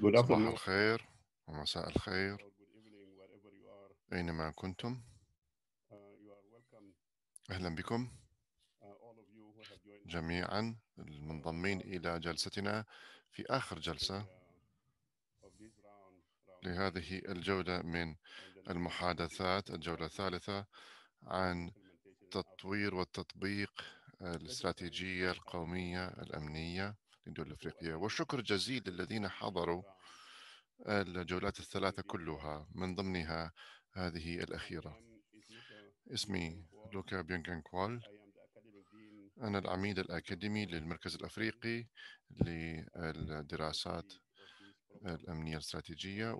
Good صباح afternoon. الخير ومساء الخير. or good evening, wherever you are. أينما كنتم؟ Uh, you are welcome, أهلا بكم. uh, all of you who have joined us جميعا المنضمين إلى جلستنا في آخر جلسة uh, of this round, round لهذه الجولة من المحادثات الجولة الثالثة عن implementation of تطوير والتطبيق الاستراتيجية القومية الأمنية. للدول الأفريقية والشكر جزيل للذين حضروا. الجولات الثلاثة كلها من ضمنها هذه Luca اسمي. لوكا بيونغانكوال أنا العميد الأكاديمي للمركز الأفريقي للدراسات الأمنية الاستراتيجية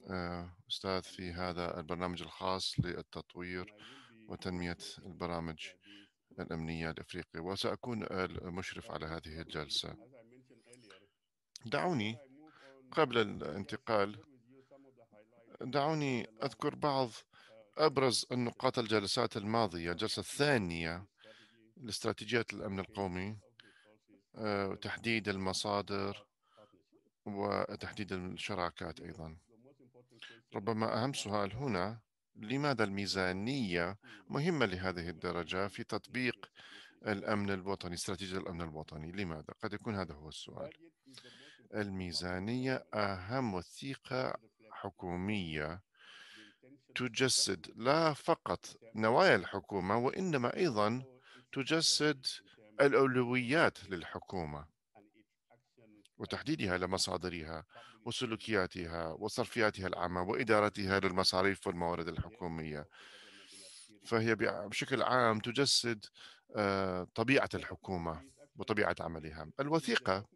وأستاذ في هذا البرنامج الخاص للتطوير وتنمية البرامج الأمنية الأفريقية وسأكون المشرف على هذه الجلسة دعوني قبل الانتقال دعوني أذكر بعض أبرز النقاط الجلسات الماضية الجلسة الثانية لاستراتيجية الأمن القومي resources, آه، وتحديد المصادر. وتحديد الشراكات أيضا ربما أهم سؤال هنا لماذا الميزانية مهمة لهذه الدرجة في تطبيق الأمن الوطني استراتيجية الأمن الوطني؟ لماذا؟ قد يكون هذا هو السؤال. الميزانية أهم وثيقة حكومية تجسد لا فقط نوايا الحكومة وإنما أيضا تجسد الأولويات للحكومة. وتحديدها لمصادرها وسلوكياتها وصرفياتها العامة وإدارتها للمصاريف والموارد الحكومية. فهي بشكل عام تجسد آه، طبيعة الحكومة وطبيعة عملها. الوثيقة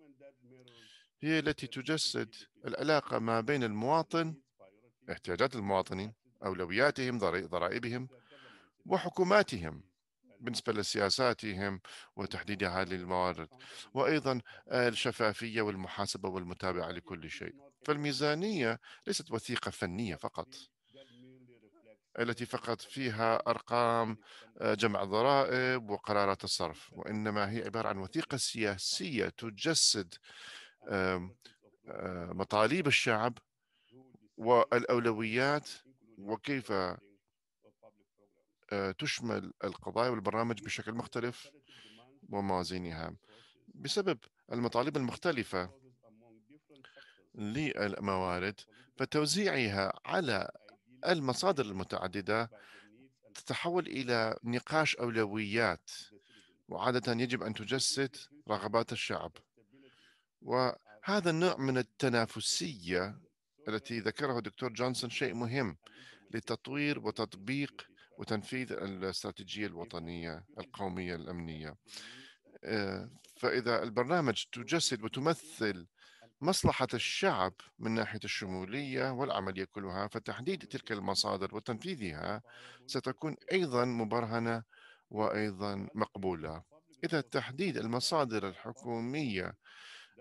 هي التي تجسد العلاقة ما بين المواطن احتياجات المواطنين أولوياتهم ضرائبهم وحكوماتهم. بالنسبة لسياساتهم وتحديدها للموارد وأيضا الشفافية والمحاسبة والمتابعة لكل شيء. فالميزانية ليست وثيقة فنية فقط التي فقط فيها أرقام آه، جمع ضرائب وقرارات الصرف وإنما هي عبارة عن وثيقة سياسية تجسد آه، مطالب الشعب والأولويات وكيف تشمل القضايا والبرامج بشكل مختلف وموازينها بسبب المطالب المختلفة للموارد فتوزيعها على المصادر المتعددة تتحول إلى نقاش أولويات وعادة يجب أن تجسد رغبات الشعب. وهذا النوع من التنافسية التي ذكره الدكتور جونسون شيء مهم لتطوير وتطبيق وتنفيذ الاستراتيجية الوطنية القومية الأمنية. آه، فإذا البرنامج تجسد وتمثل مصلحة الشعب من ناحية الشمولية والعملية كلها فتحديد تلك المصادر وتنفيذها ستكون أيضا مبرهنة وأيضا مقبولة. إذا تحديد المصادر الحكومية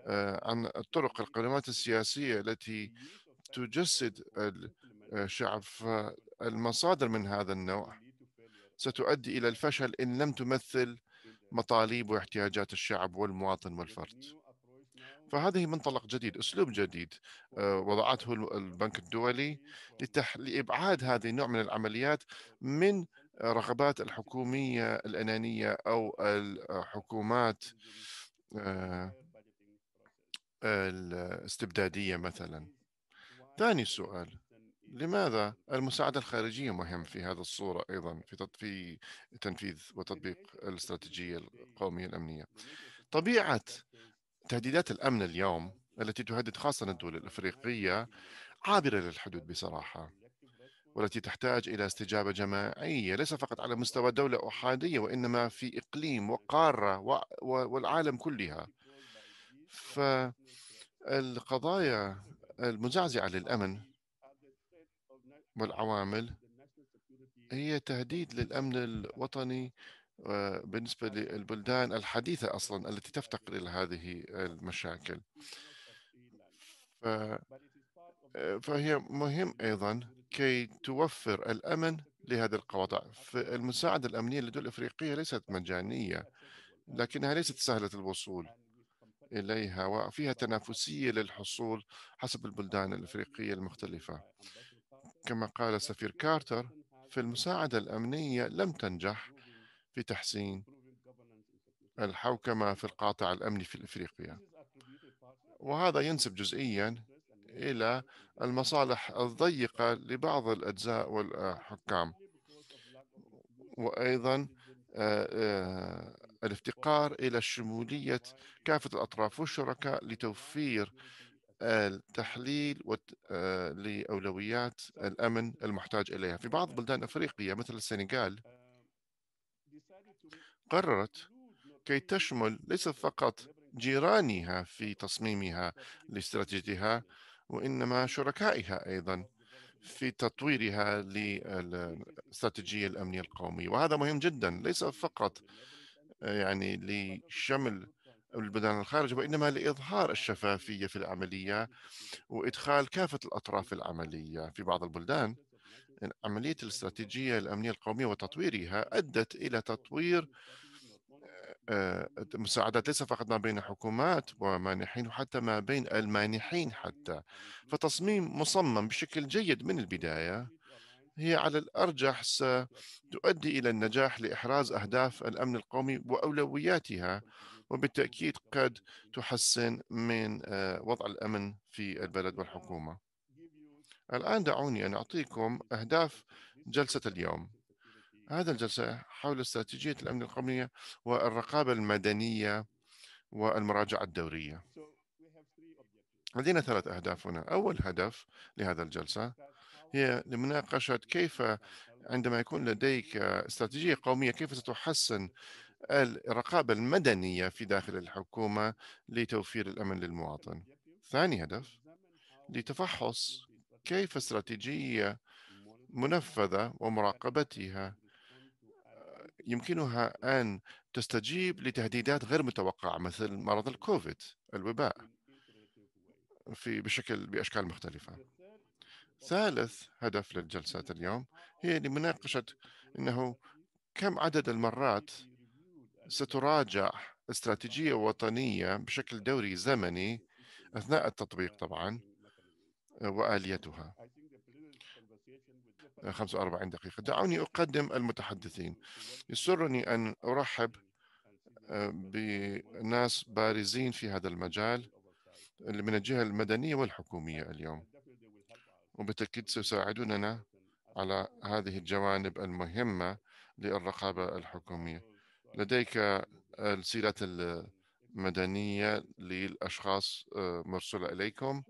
آه، عن الطرق القنوات السياسية التي تجسد الشعب فالمصادر من هذا النوع ستؤدي إلى الفشل إن لم تمثل مطالب واحتياجات الشعب والمواطن والفرد. فهذه منطلق جديد أسلوب جديد آه، وضعته ال- البنك الدولي لتح... لإبعاد هذه النوع من العمليات من رغبات الحكومية الأنانية أو الحكومات آه، الاستبدادية مثلا. ثاني سؤال. لماذا المساعدة الخارجية مهم في هذا الصورة أيضا في في تنفيذ وتطبيق الاستراتيجية القومية الأمنية؟ طبيعة تهديدات الأمن اليوم التي تهدد خاصة الدول الأفريقية عابرة للحدود بصراحة والتي تحتاج إلى استجابة جماعية ليس فقط على مستوى دولة أحادية وإنما في إقليم وقارة والعالم كلها. فالقضايا المزعزعة للأمن والعوامل هي تهديد للأمن الوطني آه، بالنسبة للبلدان الحديثة أصلا التي تفتقر إلى هذه المشاكل. ف- آه، فهي مهم أيضا كي توفر الأمن لهذه القواطع فالمساعدة الأمنية للدول الأفريقية ليست مجانية لكنها ليست سهلة الوصول إليها وفيها تنافسية للحصول حسب البلدان الإفريقية المختلفة. كما قال سفير كارتر في المساعدة الأمنية لم تنجح في تحسين الحوكمة في القاطع الأمني في إفريقيا. وهذا ينسب جزئيا إلى المصالح الضيقة لبعض الأجزاء والحكام. وأيضا آه، آه، الافتقار إلى شمولية كافة الأطراف والشركاء لتوفير التحليل آه، لأولويات الأمن المحتاج إليها. في بعض بلدان أفريقيا مثل السنغال قررت كي تشمل ليس فقط جيرانها في تصميمها لاستراتيجيتها وإنما شركائها أيضا في تطويرها للاستراتيجية الأمنية القومية. وهذا مهم جدا ليس فقط يعني لشمل البلدان الخارجة وإنما لإظهار الشفافية في العملية وإدخال كافة الأطراف في العملية. في بعض البلدان عملية الاستراتيجية الأمنية القومية وتطويرها أدت إلى تطوير آه، مساعدات ليس فقط ما بين حكومات ومانحين وحتى ما بين المانحين حتى. فتصميم مصمم بشكل جيد من البداية هي على الأرجح ستؤدي إلى النجاح لإحراز أهداف الأمن القومي وأولوياتها. وبالتأكيد قد تحسن من آه، وضع الأمن في البلد والحكومة. الآن دعوني أن أعطيكم أهداف جلسة اليوم. هذا الجلسة حول استراتيجية الأمن القومية والرقابة المدنية والمراجعة الدورية. لدينا ثلاث أهداف هنا. أول هدف لهذا الجلسة هي لمناقشة كيف عندما يكون لديك استراتيجية قومية كيف ستحسن الرقابة المدنية في داخل الحكومة لتوفير الأمن للمواطن. ثاني هدف لتفحص كيف استراتيجية منفذة ومراقبتها يمكنها أن تستجيب لتهديدات غير متوقعة مثل مرض الكوفيد الوباء في بشكل بأشكال مختلفة. ثالث هدف للجلسات اليوم هي لمناقشة أنه كم عدد المرات ستراجع استراتيجية وطنية بشكل دوري زمني أثناء التطبيق طبعا وآليتها. 45 دقيقة. دعوني أقدم المتحدثين. يسرني أن أرحب آه، بناس بارزين في هذا المجال من الجهة المدنية والحكومية اليوم. وبالتأكيد سيساعدوننا على هذه الجوانب المهمة للرقابة الحكومية. لديك السيرات المدنية للأشخاص آه، مرسولة إليكم؟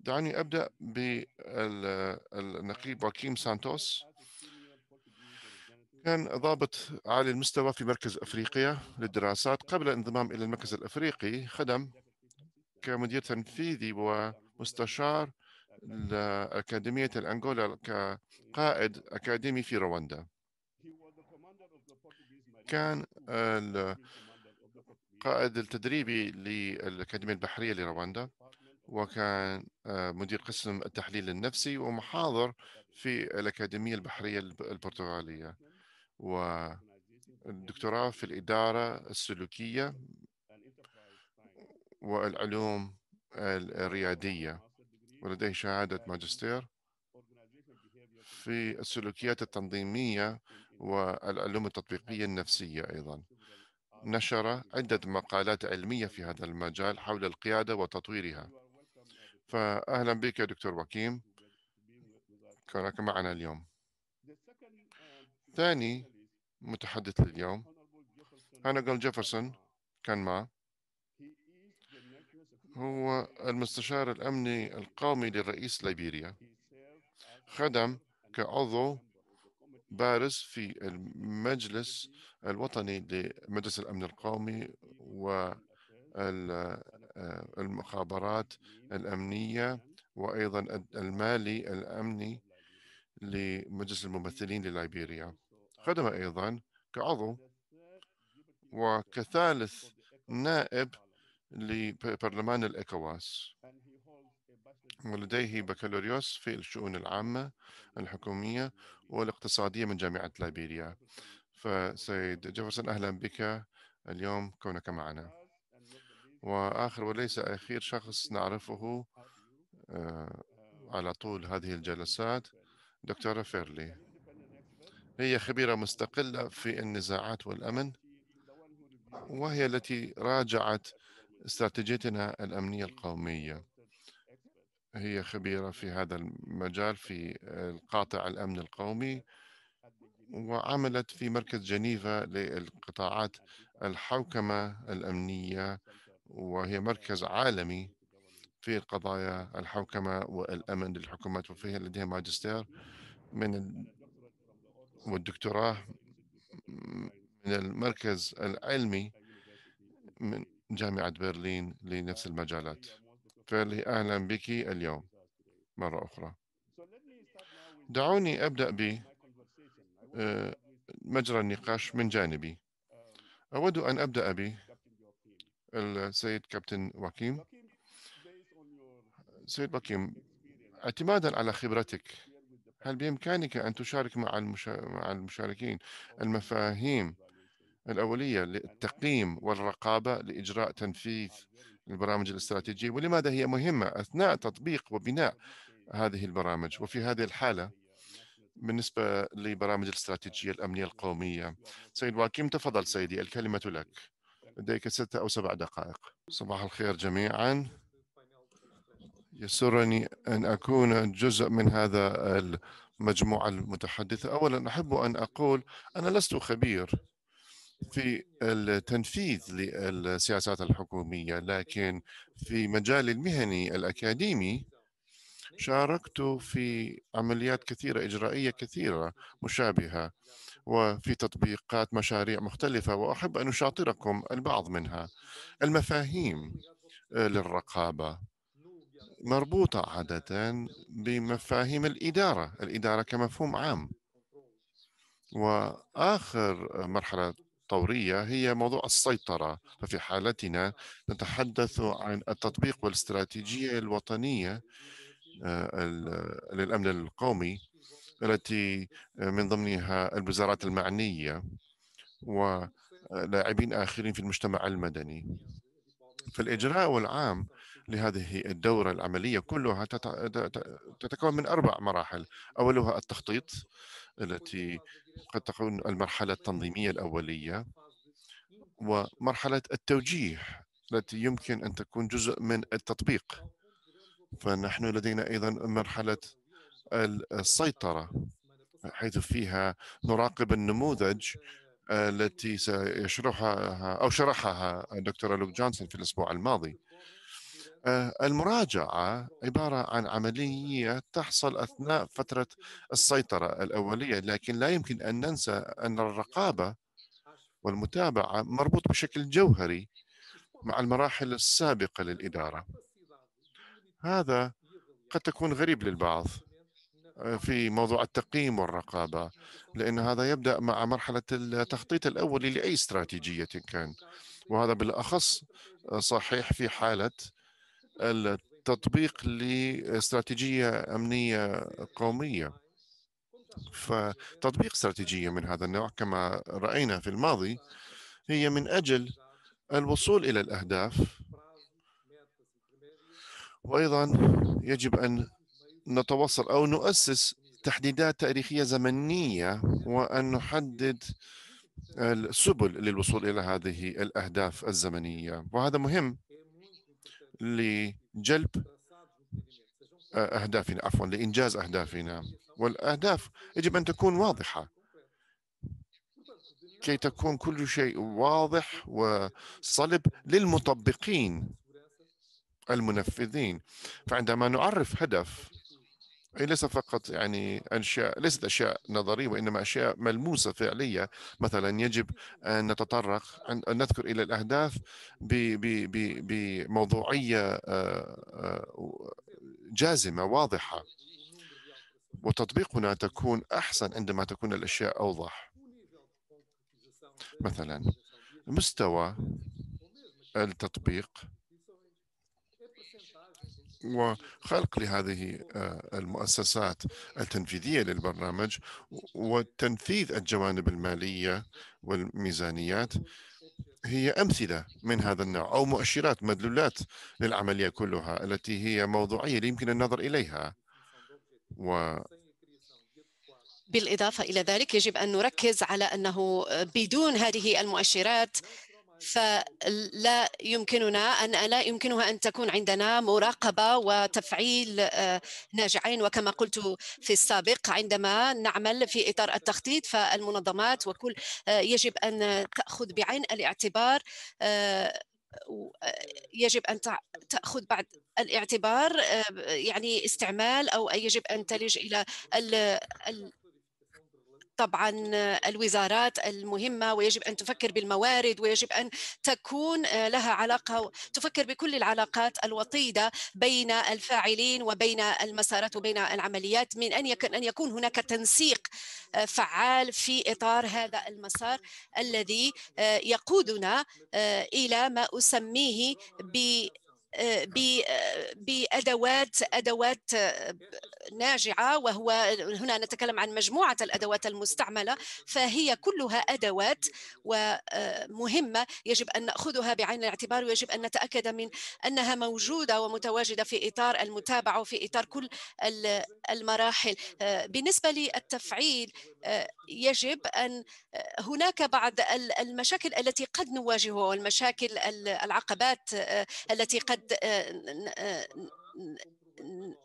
دعني أبدأ بالنقيب واكيم سانتوس. كان ضابط عالي المستوى في مركز أفريقيا للدراسات قبل الانضمام إلى المركز الأفريقي خدم كمدير تنفيذي ومستشار لأكاديمية الأنغولا كقائد أكاديمي في رواندا. كان القائد التدريبي للأكاديمية البحرية لرواندا وكان آه، مدير قسم التحليل النفسي ومحاضر في الأكاديمية البحرية البرتغالية. والدكتوراه في الإدارة السلوكية والعلوم الريادية ولديه شهادة ماجستير في السلوكيات التنظيمية والعلوم التطبيقية النفسية أيضا. نشر عدة مقالات علمية في هذا المجال حول القيادة وتطويرها. فأهلا بك يا دكتور وكيم. كونك معنا اليوم. ثاني متحدث لليوم هانجل جيفرسون كان ما. هو المستشار الأمني القومي للرئيس ليبيريا. خدم كعضو بارز في المجلس الوطني لمجلس الأمن القومي والمخابرات الأمنية وأيضا المالي الأمني لمجلس الممثلين لليبيريا. خدم أيضا كعضو وكثالث نائب لبرلمان الإكواس. ولديه بكالوريوس في الشؤون العامة الحكومية والاقتصادية من جامعة ليبيريا. فسيد جيفرسون أهلا بك اليوم كونك معنا. وآخر وليس أخير شخص نعرفه آه، على طول هذه الجلسات دكتورة فيرلي. هي خبيرة مستقلة في النزاعات والأمن وهي التي راجعت استراتيجيتنا الأمنية القومية. هي خبيرة في هذا المجال في القاطع الأمن القومي وعملت في مركز جنيفا للقطاعات الحوكمة الأمنية وهي مركز عالمي في قضايا الحوكمة والأمن للحكومات وفيها لديها ماجستير من والدكتوراه من المركز العلمي من جامعة برلين لنفس المجالات. فلي أهلا بك اليوم. مرة أخرى. دعوني أبدأ ب آه، مجرى النقاش من جانبي. أود أن أبدأ ب السيد كابتن واكيم. سيد واكيم اعتمادا على خبرتك هل بإمكانك أن تشارك مع المشاركين المفاهيم الأولية للتقييم والرقابة لإجراء تنفيذ البرامج الاستراتيجية ولماذا هي مهمة أثناء تطبيق وبناء هذه البرامج وفي هذه الحالة بالنسبة لبرامج الاستراتيجية الأمنية القومية؟ سيد واكيم تفضل سيدي الكلمة لك. لديك ستة أو سبع دقائق. صباح الخير جميعا. يسرني أن أكون جزء من هذا المجموعة المتحدثة أولا أحب أن أقول أنا لست خبير. في التنفيذ للسياسات الحكومية لكن في مجال المهني الأكاديمي شاركت في عمليات كثيرة إجرائية كثيرة مشابهة وفي تطبيقات مشاريع مختلفة وأحب أن أشاطركم البعض منها. المفاهيم للرقابة مربوطة عادة بمفاهيم الإدارة الإدارة كمفهوم عام. وآخر مرحلة طورية هي موضوع السيطرة. ففي حالتنا نتحدث عن التطبيق والاستراتيجية الوطنية آه، للأمن القومي التي من ضمنها الوزارات المعنية ولاعبين آخرين في المجتمع المدني. فالإجراء والعام لهذه الدورة العملية كلها تتكون من أربع مراحل. أولها التخطيط التي قد تكون المرحلة التنظيمية الأولية ومرحلة التوجيه التي يمكن أن تكون جزء من التطبيق. فنحن لدينا أيضا مرحلة السيطرة حيث فيها نراقب النموذج التي سيشرحها أو شرحها الدكتور لوك جونسون في الأسبوع الماضي. المراجعة عبارة عن عملية تحصل أثناء فترة السيطرة الأولية لكن لا يمكن أن ننسى أن الرقابة والمتابعة مربوط بشكل جوهري مع المراحل السابقة للإدارة. هذا قد تكون غريب للبعض آه، في موضوع التقييم والرقابة لأن هذا يبدأ مع مرحلة التخطيط الأولي لأي استراتيجية كان. وهذا بالأخص صحيح في حالة التطبيق لاستراتيجية أمنية قومية. فتطبيق استراتيجية من هذا النوع كما رأينا في الماضي هي من أجل الوصول إلى الأهداف. وأيضا يجب أن نتوصل أو نؤسس تحديدات تاريخية زمنية وأن نحدد السبل للوصول إلى هذه الأهداف الزمنية. وهذا مهم لجلب أهدافنا عفوا لإنجاز أهدافنا. والأهداف يجب أن تكون واضحة. كي تكون كل شيء واضح وصلب للمطبقين المنفذين. فعندما نعرف هدف أي ليس فقط يعني أشياء ليست أشياء نظرية وإنما أشياء ملموسة فعلية. مثلا يجب أن نتطرق أن نذكر إلى الأهداف بموضوعية آه، آه، جازمة واضحة. وتطبيقنا تكون أحسن عندما تكون الأشياء أوضح. مثلا مستوى التطبيق وخلق لهذه آه، المؤسسات التنفيذية للبرنامج وتنفيذ الجوانب المالية والميزانيات. هي أمثلة من هذا النوع أو مؤشرات مدلولات للعملية كلها التي هي موضوعية يمكن النظر إليها. و بالإضافة إلى ذلك يجب أن نركز على أنه بدون هذه المؤشرات فلا يمكننا أن لا يمكنها أن تكون عندنا مراقبة وتفعيل آه، ناجعين. وكما قلت في السابق عندما نعمل في إطار التخطيط فالمنظمات وكل آه، يجب أن تأخذ بعين الاعتبار آه، يجب أن تأخذ بعد الاعتبار يعني استعمال أو يجب أن تلج إلى طبعا الوزارات المهمة ويجب أن تفكر بالموارد ويجب أن تكون لها علاقة تفكر بكل العلاقات الوطيدة بين الفاعلين وبين المسارات وبين العمليات من أن يكون أن يكون هناك تنسيق فعال في إطار هذا المسار الذي يقودنا إلى ما أسميه ب بأدوات أدوات ناجعة وهو هنا نتكلم عن مجموعة الأدوات المستعملة فهي كلها أدوات ومهمه يجب أن نأخذها بعين الاعتبار ويجب أن نتأكد من أنها موجودة ومتواجدة في إطار المتابعة وفي إطار كل المراحل. بالنسبة للتفعيل يجب أن هناك بعض المشاكل التي قد نواجهها والمشاكل العقبات التي قد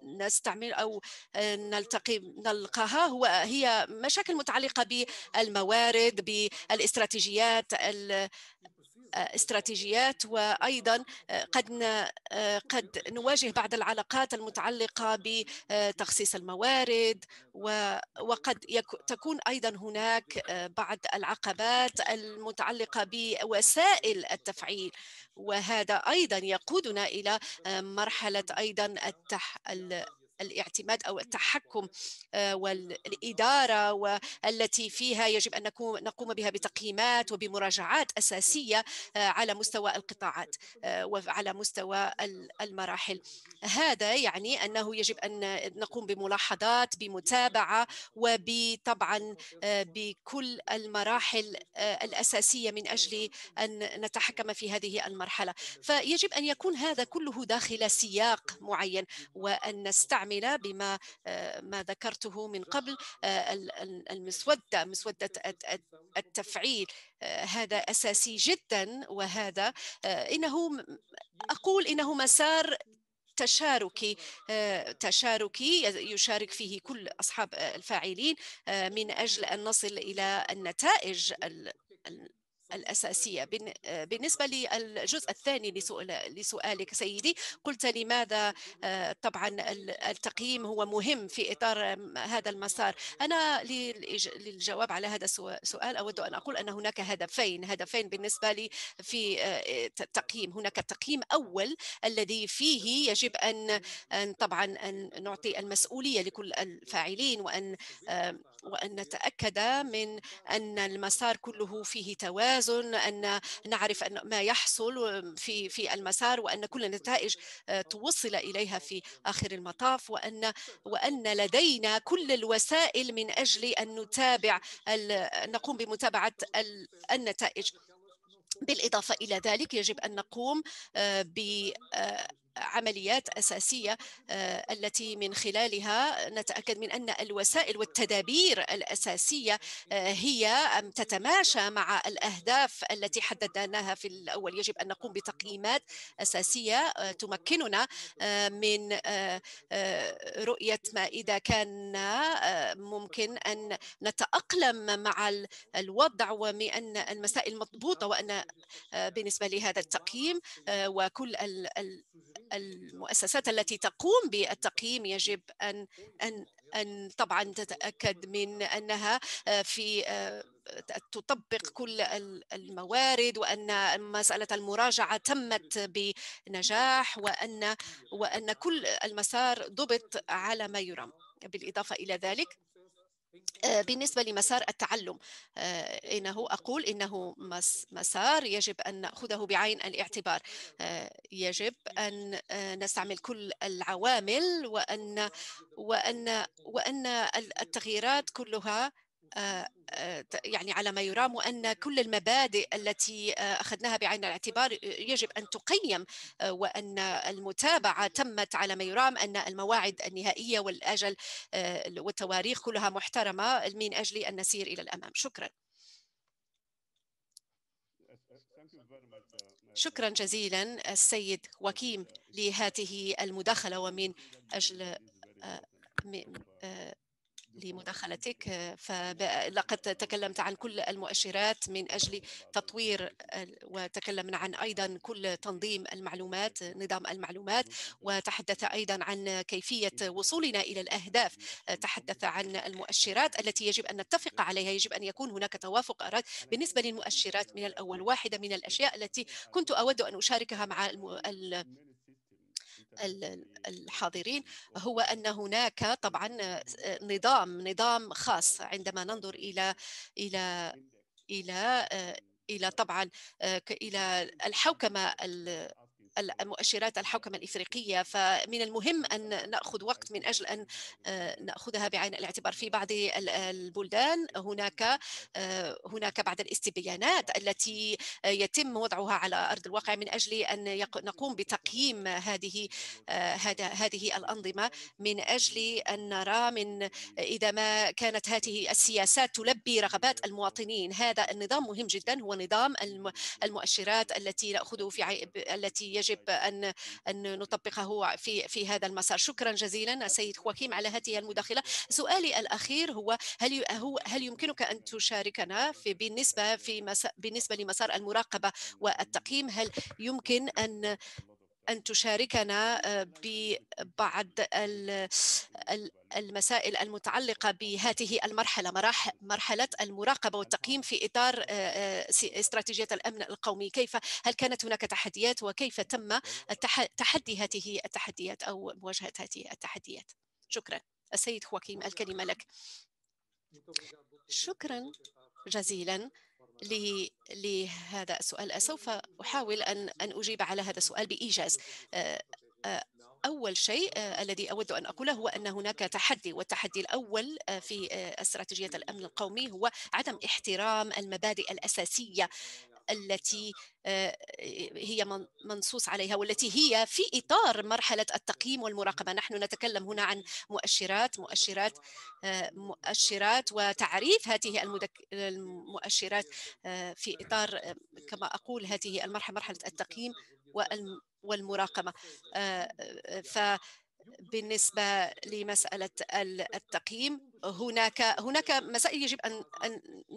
نستعمل أو نلتقي نلقاها. هو هي مشاكل متعلقة بالموارد بالإستراتيجيات استراتيجيات وأيضا قد قد نواجه بعض العلاقات المتعلقة بتخصيص الموارد وقد تكون أيضا هناك بعض العقبات المتعلقة بوسائل التفعيل. وهذا أيضا يقودنا إلى مرحلة أيضا التح الاعتماد أو التحكم آه، والاداره والتي فيها يجب أن نقوم بها بتقييمات وبمراجعات أساسية آه، على مستوى القطاعات آه، وعلى مستوى المراحل. هذا يعني أنه يجب أن نقوم بملاحظات بمتابعة وبطبعا بكل المراحل الأساسية من أجل أن نتحكم في هذه المرحلة. فيجب أن يكون هذا كله داخل سياق معين وأن نستعمل نستعمل بما آه، ما ذكرته من قبل آه، المسودة مسودة التفعيل. آه، هذا أساسي جدا وهذا إنه أقول إنه مسار تشاركي تشاركي يشارك فيه كل أصحاب الفاعلين من أجل أن نصل إلى النتائج الأساسية. بالنسبة للجزء الثاني لسؤالك سيدي قلت لماذا آه، طبعا التقييم هو مهم في إطار هذا المسار. أنا للجواب على هذا السؤال أود أن أقول أن هناك هدفين هدفين بالنسبة لي في التقييم آه، هناك تقييم أول الذي فيه يجب أن أن طبعا أن نعطي المسؤولية لكل الفاعلين وأن وأن نتأكد من أن المسار كله فيه توازن أن نعرف أن ما يحصل في في المسار وأن كل النتائج آه، توصل إليها في آخر المطاف وأن وأن لدينا كل الوسائل من أجل أن نتابع نقوم بمتابعة النتائج. بالإضافة إلى ذلك يجب أن نقوم آه، ب آه، عمليات أساسية آه، التي من خلالها نتأكد من أن الوسائل والتدابير الأساسية آه، هي تتماشى مع الأهداف التي حددناها في الأول. يجب أن نقوم بتقييمات أساسية آه، تمكننا من رؤية ما إذا كان ممكن أن نتأقلم مع الوضع ومن المسائل مضبوطة وأن بالنسبة لهذا التقييم وكل المؤسسات التي تقوم بالتقييم يجب أن أن أن طبعا تتأكد من أنها آه، في آه، تطبق كل الموارد وأن مسألة المراجعة تمت بنجاح وأن وأن كل المسار ضبط على ما يرام. بالإضافة إلى ذلك بالنسبة لمسار التعلم آه، إنه أقول إنه مسار يجب أن نأخذه بعين الاعتبار. آه، يجب أن نستعمل كل العوامل وأن وأن وأن التغييرات كلها آه، آه، يعني على ما يرام وأن كل المبادئ التي آه، أخذناها بعين الاعتبار يجب أن تقيم وأن المتابعة تمت على ما يرام أن المواعيد النهائية والأجل والتواريخ كلها محترمة من أجل أن نسير إلى الأمام. شكرا. شكرا جزيلا السيد وكيم لهذه المداخلة ومن أجل لمداخلتك فلقد تكلمت عن كل المؤشرات من أجل تطوير وتكلمنا عن أيضا كل تنظيم المعلومات نظام المعلومات وتحدث أيضا عن كيفية وصولنا إلى الأهداف. تحدث عن المؤشرات التي يجب أن نتفق عليها. يجب أن يكون هناك توافق أراد بالنسبة للمؤشرات من الأول. واحدة من الأشياء التي كنت أود أن أشاركها مع الحاضرين. هو أن هناك طبعا نظام نظام خاص عندما ننظر إلى إلى إلى إلى طبعا إلى الحوكمة المؤشرات الحوكمة الإفريقية فمن المهم أن نأخذ وقت من أجل أن آه، نأخذها بعين الاعتبار في بعض البلدان. هناك آه، هناك بعض الاستبيانات التي يتم وضعها على أرض الواقع من أجل أن نقوم بتقييم هذه آه، هذه الأنظمة من أجل أن نرى من إذا ما كانت هذه السياسات تلبي رغبات المواطنين. هذا النظام مهم جدا هو نظام المؤشرات التي نأخذه في التي يجب يجب أن أن نطبقه في في هذا المسار. شكرا جزيلا السيد خواكيم على هذه المداخلة. سؤالي الأخير هو هل هو هل يمكنك أن تشاركنا في بالنسبة في بالنسبة لمسار المراقبة والتقييم هل يمكن أن أن تشاركنا آه، ببعض المسائل المتعلقة بهذه المرحلة مرحلة المراقبة والتقييم في إطار آه، آه، استراتيجية الأمن القومي. كيف هل كانت هناك تحديات؟ وكيف تم تحدي هذه التحديات أو مواجهة هذه التحديات؟ شكرا. السيد خواكيم الكلمة لك. شكرا جزيلا. لهذا السؤال سوف أحاول أن أجيب على هذا السؤال بإيجاز. آه، آه، أول شيء آه، الذي أود أن أقوله هو أن هناك تحدي والتحدي الأول في استراتيجية الأمن القومي هو عدم احترام المبادئ الأساسية التي آه، هي منصوص عليها والتي هي في إطار مرحلة التقييم والمراقبة. نحن نتكلم هنا عن مؤشرات مؤشرات آه، مؤشرات وتعريف هذه المؤشرات آه، في إطار كما أقول هذه المرحلة مرحلة التقييم والمراقبة ف بالنسبة لمسألة التقييم هناك هناك مسائل يجب أن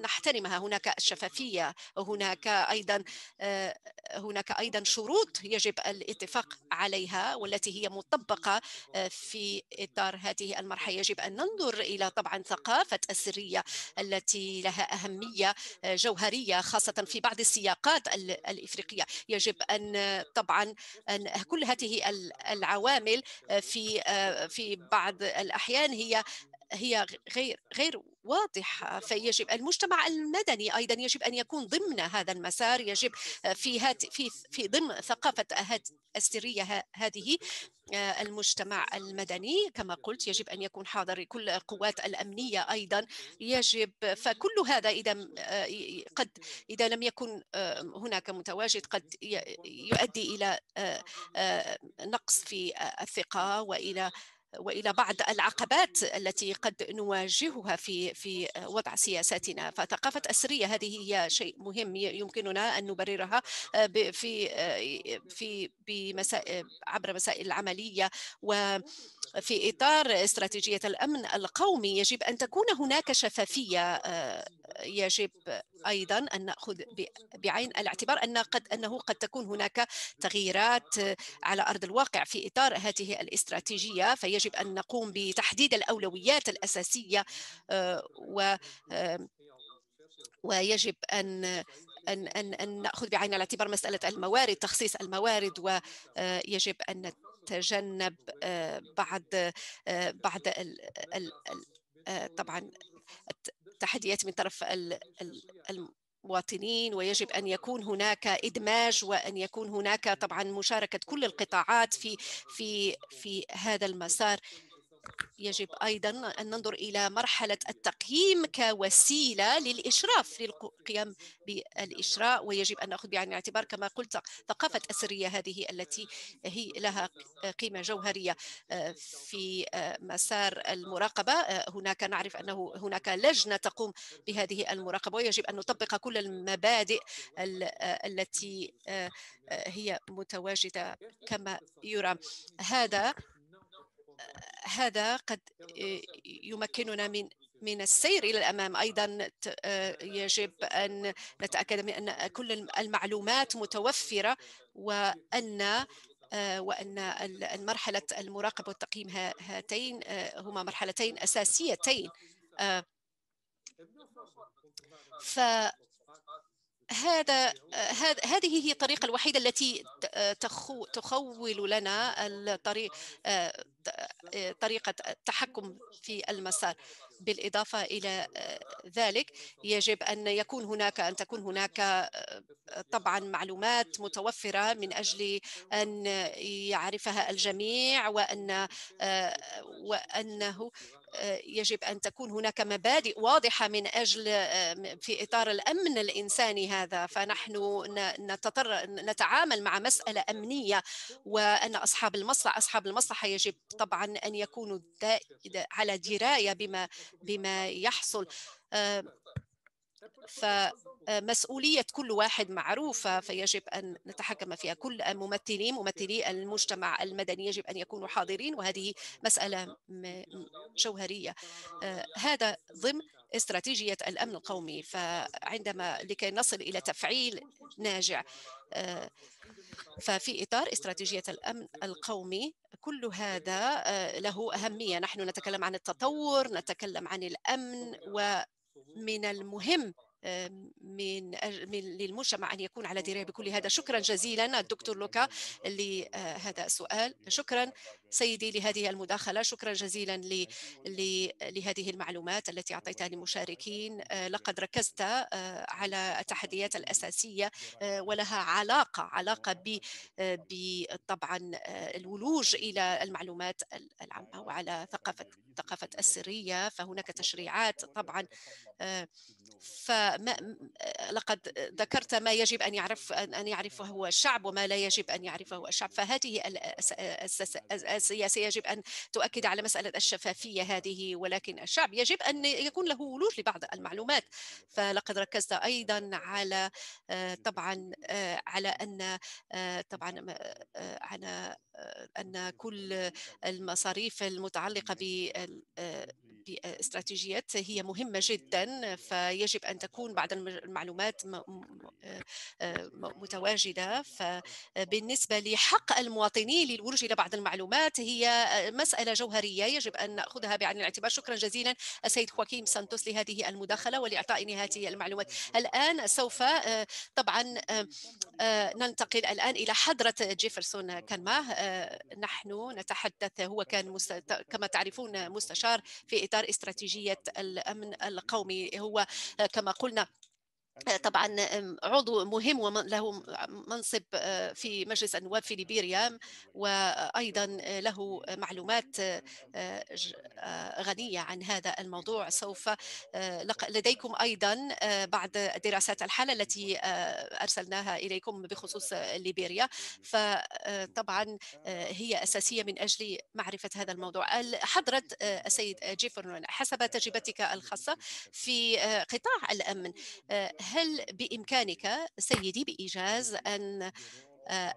نحترمها. هناك الشفافية هناك أيضا آه، هناك أيضا شروط يجب الاتفاق عليها والتي هي مطبقة آه، في إطار هذه المرحلة. يجب أن ننظر إلى طبعا ثقافة السرية التي لها أهمية آه، جوهرية خاصة في بعض السياقات الإفريقية. يجب أن طبعا أن كل هذه العوامل في في بعض الأحيان هي هي غير غير واضحة فيجب المجتمع المدني أيضا يجب أن يكون ضمن هذا المسار يجب في هات في في ضمن ثقافة السرية هذه آه، المجتمع المدني. كما قلت يجب أن يكون حاضر كل القوات الأمنية أيضا. يجب فكل هذا إذا آه، قد إذا لم يكن آه، هناك متواجد قد يؤدي إلى نقص في الثقة وإلى وإلى بعض العقبات التي قد نواجهها في في وضع سياساتنا. فثقافة السريه هذه هي شيء مهم يمكننا أن نبررها في في بمسائل عبر مسائل العملية و في إطار استراتيجية الأمن القومي يجب أن تكون هناك شفافية يجب أيضا أن نأخذ بعين الاعتبار أن قد أنه قد تكون هناك تغييرات على أرض الواقع في إطار هذه الاستراتيجية فيجب أن نقوم بتحديد الأولويات الأساسية آه، و آه، ويجب أن أن أن أن نأخذ بعين الاعتبار مسألة الموارد تخصيص الموارد ويجب آه، أن نتجنب بعض بعض طبعا التحديات من طرف المواطنين ويجب أن يكون هناك إدماج وأن يكون هناك طبعا مشاركة كل القطاعات في في في هذا المسار. يجب أيضا أن ننظر إلى مرحلة التقييم كوسيلة للإشراف للقيام بالإشراء ويجب أن نأخذ بعين الاعتبار كما قلت ثقافة السرية هذه التي هي لها قيمة جوهرية. في مسار المراقبة هناك نعرف أنه هناك لجنة تقوم بهذه المراقبة ويجب أن نطبق كل المبادئ التي هي متواجدة كما يرى. هذا هذا قد يمكننا من من السير إلى الأمام. أيضا يجب أن نتأكد من أن كل المعلومات متوفرة وأن وأن المرحلة المراقبة والتقييم هاتين هما مرحلتين أساسيتين. ف هذا هذه هي الطريقة الوحيدة التي تخول لنا الطريق طريقة التحكم في المسار. بالإضافة إلى ذلك يجب أن يكون هناك أن تكون هناك طبعا معلومات متوفرة من أجل أن يعرفها الجميع وأن وأنه يجب أن تكون هناك مبادئ واضحة من أجل في إطار الأمن الإنساني هذا. فنحن نتطر نتعامل مع مسألة أمنية وأن أصحاب المصلحة أصحاب المصلحة يجب طبعا أن يكونوا على دراية بما بما يحصل. فمسؤولية كل واحد معروفة فيجب أن نتحكم فيها. كل ممثلين ممثلي المجتمع المدني يجب أن يكونوا حاضرين وهذه مسألة جوهرية. هذا ضمن استراتيجية الأمن القومي. فعندما لكي نصل إلى تفعيل ناجع ففي إطار استراتيجية الأمن القومي كل هذا له أهمية. نحن نتكلم عن التطور نتكلم عن الأمن ومن المهم من للمجتمع أن يكون على دراية بكل هذا. شكرا جزيلا الدكتور لوكا لهذا السؤال. شكرا سيدي لهذه المداخلة. شكرا جزيلا لهذه المعلومات التي أعطيتها للمشاركين لقد ركزت على التحديات الأساسية ولها علاقة علاقة ب طبعا الولوج إلى المعلومات العامة وعلى ثقافة ثقافة السرية. فهناك تشريعات طبعا فما لقد ذكرت ما يجب أن يعرف أن يعرفه هو الشعب وما لا يجب أن يعرفه الشعب. فهذه السياسة يجب أن تؤكد على مسألة الشفافية هذه ولكن الشعب يجب أن يكون له ولوج لبعض المعلومات. فلقد ركزت أيضا على طبعا على أن طبعا على أن كل المصاريف المتعلقة باستراتيجيات هي مهمة جدا. فيجب أن تكون بعض المعلومات متواجدة. فبالنسبه لحق المواطنين للولوج إلى بعض المعلومات هي مسألة جوهرية. يجب أن نأخذها بعين الاعتبار. شكرا جزيلا السيد خواكيم سانتوس لهذه المداخلة ولاعطائني هذه المعلومات. الآن سوف طبعا ننتقل الآن إلى حضرة جيفرسون كانما. نحن نتحدث هو كان كما تعرفون مستشار في إطار استراتيجية الأمن القومي. هو كما قلنا طبعا عضو مهم وله منصب في مجلس النواب في ليبيريا وأيضا له معلومات غنية عن هذا الموضوع. سوف لديكم أيضا بعض دراسات الحالة التي أرسلناها إليكم بخصوص ليبيريا. فطبعا هي أساسية من أجل معرفة هذا الموضوع. حضرة السيد جيفرنون حسب تجربتك الخاصة في قطاع الأمن هل بإمكانك سيدي بإيجاز أن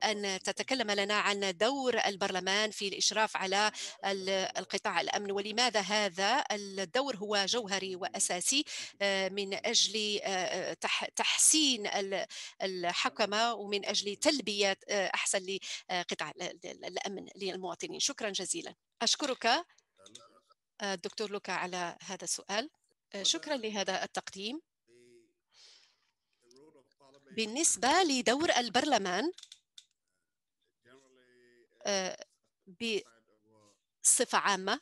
أن تتكلم لنا عن دور البرلمان في الإشراف على القطاع الأمن؟ ولماذا هذا؟ الدور هو جوهري وأساسي من أجل تحسين الحكمة ومن أجل تلبية أحسن لقطاع الأمن للمواطنين. شكرا جزيلا. أشكرك دكتور لوكا على هذا السؤال. شكرا لهذا التقديم. بالنسبة لدور البرلمان بصفة عامة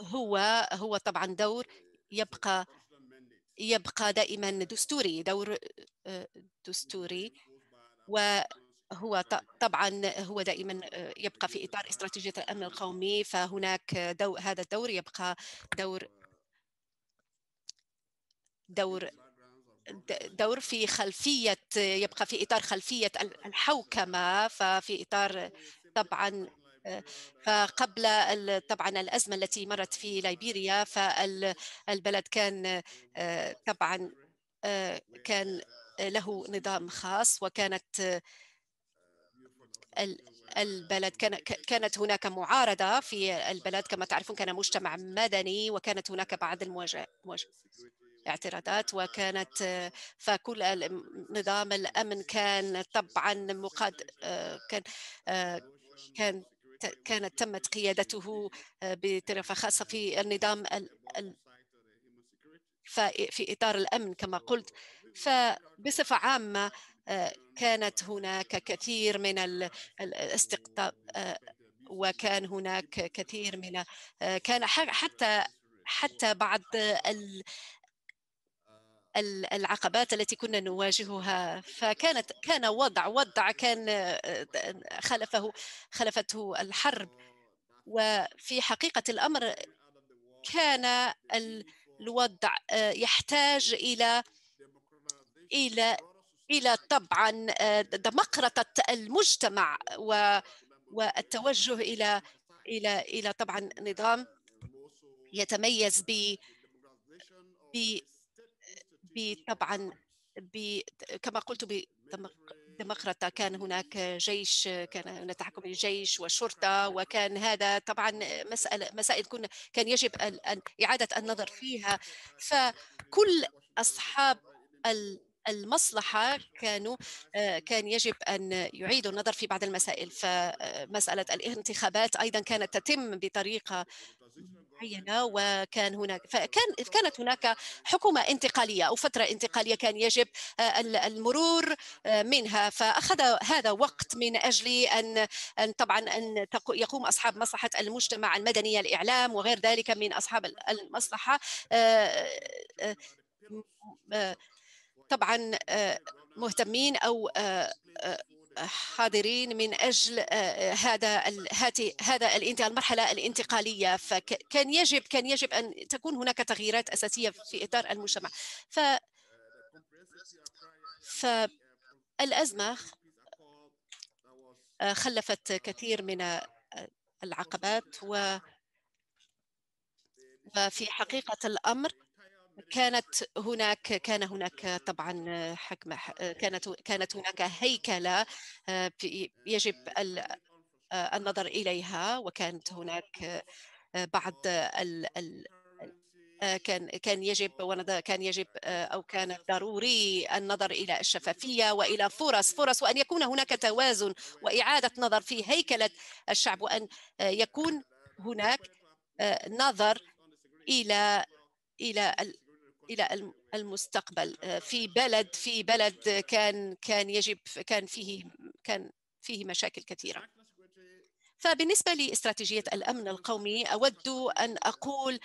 هو هو طبعا دور يبقى يبقى دائما دستوري دور دستوري و هو ط- طبعا هو دائما آه، يبقى في إطار استراتيجية الأمن القومي فهناك دو هذا الدور يبقى دور دور دور في خلفية يبقى في إطار خلفية ال- الحوكمة ففي إطار طبعا فقبل طبعا الأزمة التي مرت في ليبيريا فالبلد كان طبعا كان له نظام خاص وكانت ال- البلد كان كانت هناك معارضة في البلد. كما تعرفون كان مجتمع مدني وكانت هناك بعض المواجهات اعتراضات وكانت فكل نظام الأمن كان طبعا مقاد آه، كان آه، كان كانت تمت قيادته آه، بطريقة خاصة في النظام في إطار الأمن كما قلت. فبصفة عامة آه، كانت هناك كثير من ال- ال- الاستقطاب وكان هناك كثير من كان حتى حتى بعض العقبات التي كنا نواجهها. فكانت كان وضع وضع كان آه، خلفه خلفته الحرب. وفي حقيقة الأمر كان ال- الوضع آه، يحتاج إلى إلى إلى طبعا آه، دمقرطة المجتمع والتوجه إلى إلى إلى طبعا نظام يتميز ب بطبعا كما قلت بديمقراطية كان هناك جيش كان هناك تحكم الجيش وشرطة وكان هذا طبعا مسألة مسائل كنا كان يجب أن- إعادة النظر فيها. فكل أصحاب ال- المصلحة كانوا آه، كان يجب أن يعيدوا النظر في بعض المسائل. فمسألة الانتخابات أيضا كانت تتم بطريقة معينة وكان هناك فكان كانت هناك حكومة انتقالية أو فترة انتقالية كان يجب آه، ال- المرور آه، منها. فأخذ هذا وقت من أجل أن أن طبعا أن يقوم أصحاب مصلحة المجتمع المدني الإعلام وغير ذلك من أصحاب ال- المصلحة طبعا آه، مهتمين أو آه، آه، حاضرين من أجل آه، هذا هذا الانتقال المرحلة الإنتقالية. فكان يجب كان يجب أن تكون هناك تغييرات أساسية في إطار المجتمع. ف فالأزمة آه، خلفت كثير من العقبات و وفي حقيقة الأمر كانت هناك كان هناك طبعا حكمة كانت كانت هناك هيكلة آه، يجب آه، النظر إليها وكانت هناك آه، بعض ال كان كان يجب كان يجب أو كان ضروري النظر إلى الشفافية وإلى فرص فرص وأن يكون هناك توازن وإعادة نظر في هيكلة الشعب وأن يكون هناك نظر إلى إلى ال- إلى الم- المستقبل. آه، في بلد في بلد كان كان يجب كان فيه كان فيه مشاكل كثيرة. فبالنسبة لاستراتيجية الأمن القومي أود أن أقول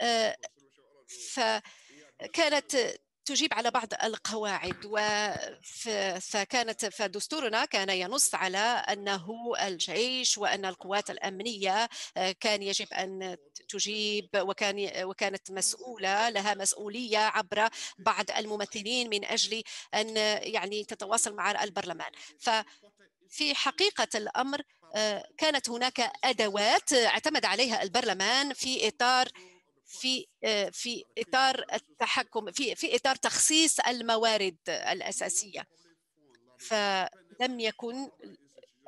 آه، فكانت تجيب على بعض القواعد فكانت فدستورنا كان ينص على أنه الجيش وأن القوات الأمنية آه، كان يجب أن تجيب وكان وكانت مسؤولة لها مسؤولية عبر بعض الممثلين من أجل أن يعني تتواصل مع البرلمان. ففي حقيقة الأمر آه، كانت هناك أدوات اعتمد عليها البرلمان في إطار في آه، في إطار التحكم في في إطار تخصيص الموارد الأساسية. فلم يكن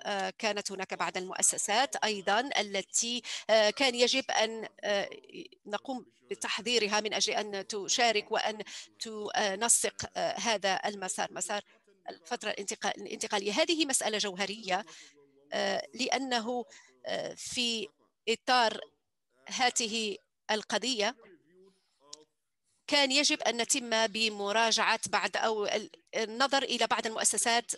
آه، كانت هناك بعض المؤسسات أيضا التي آه، كان يجب أن نقوم بتحضيرها من أجل أن تشارك وأن تنسق هذا المسار مسار الفترة الانتقا- الانتقالية. هذه مسألة جوهرية لأنه في إطار هذه القضية كان يجب أن نتم بمراجعة بعض أو ال- النظر إلى بعض المؤسسات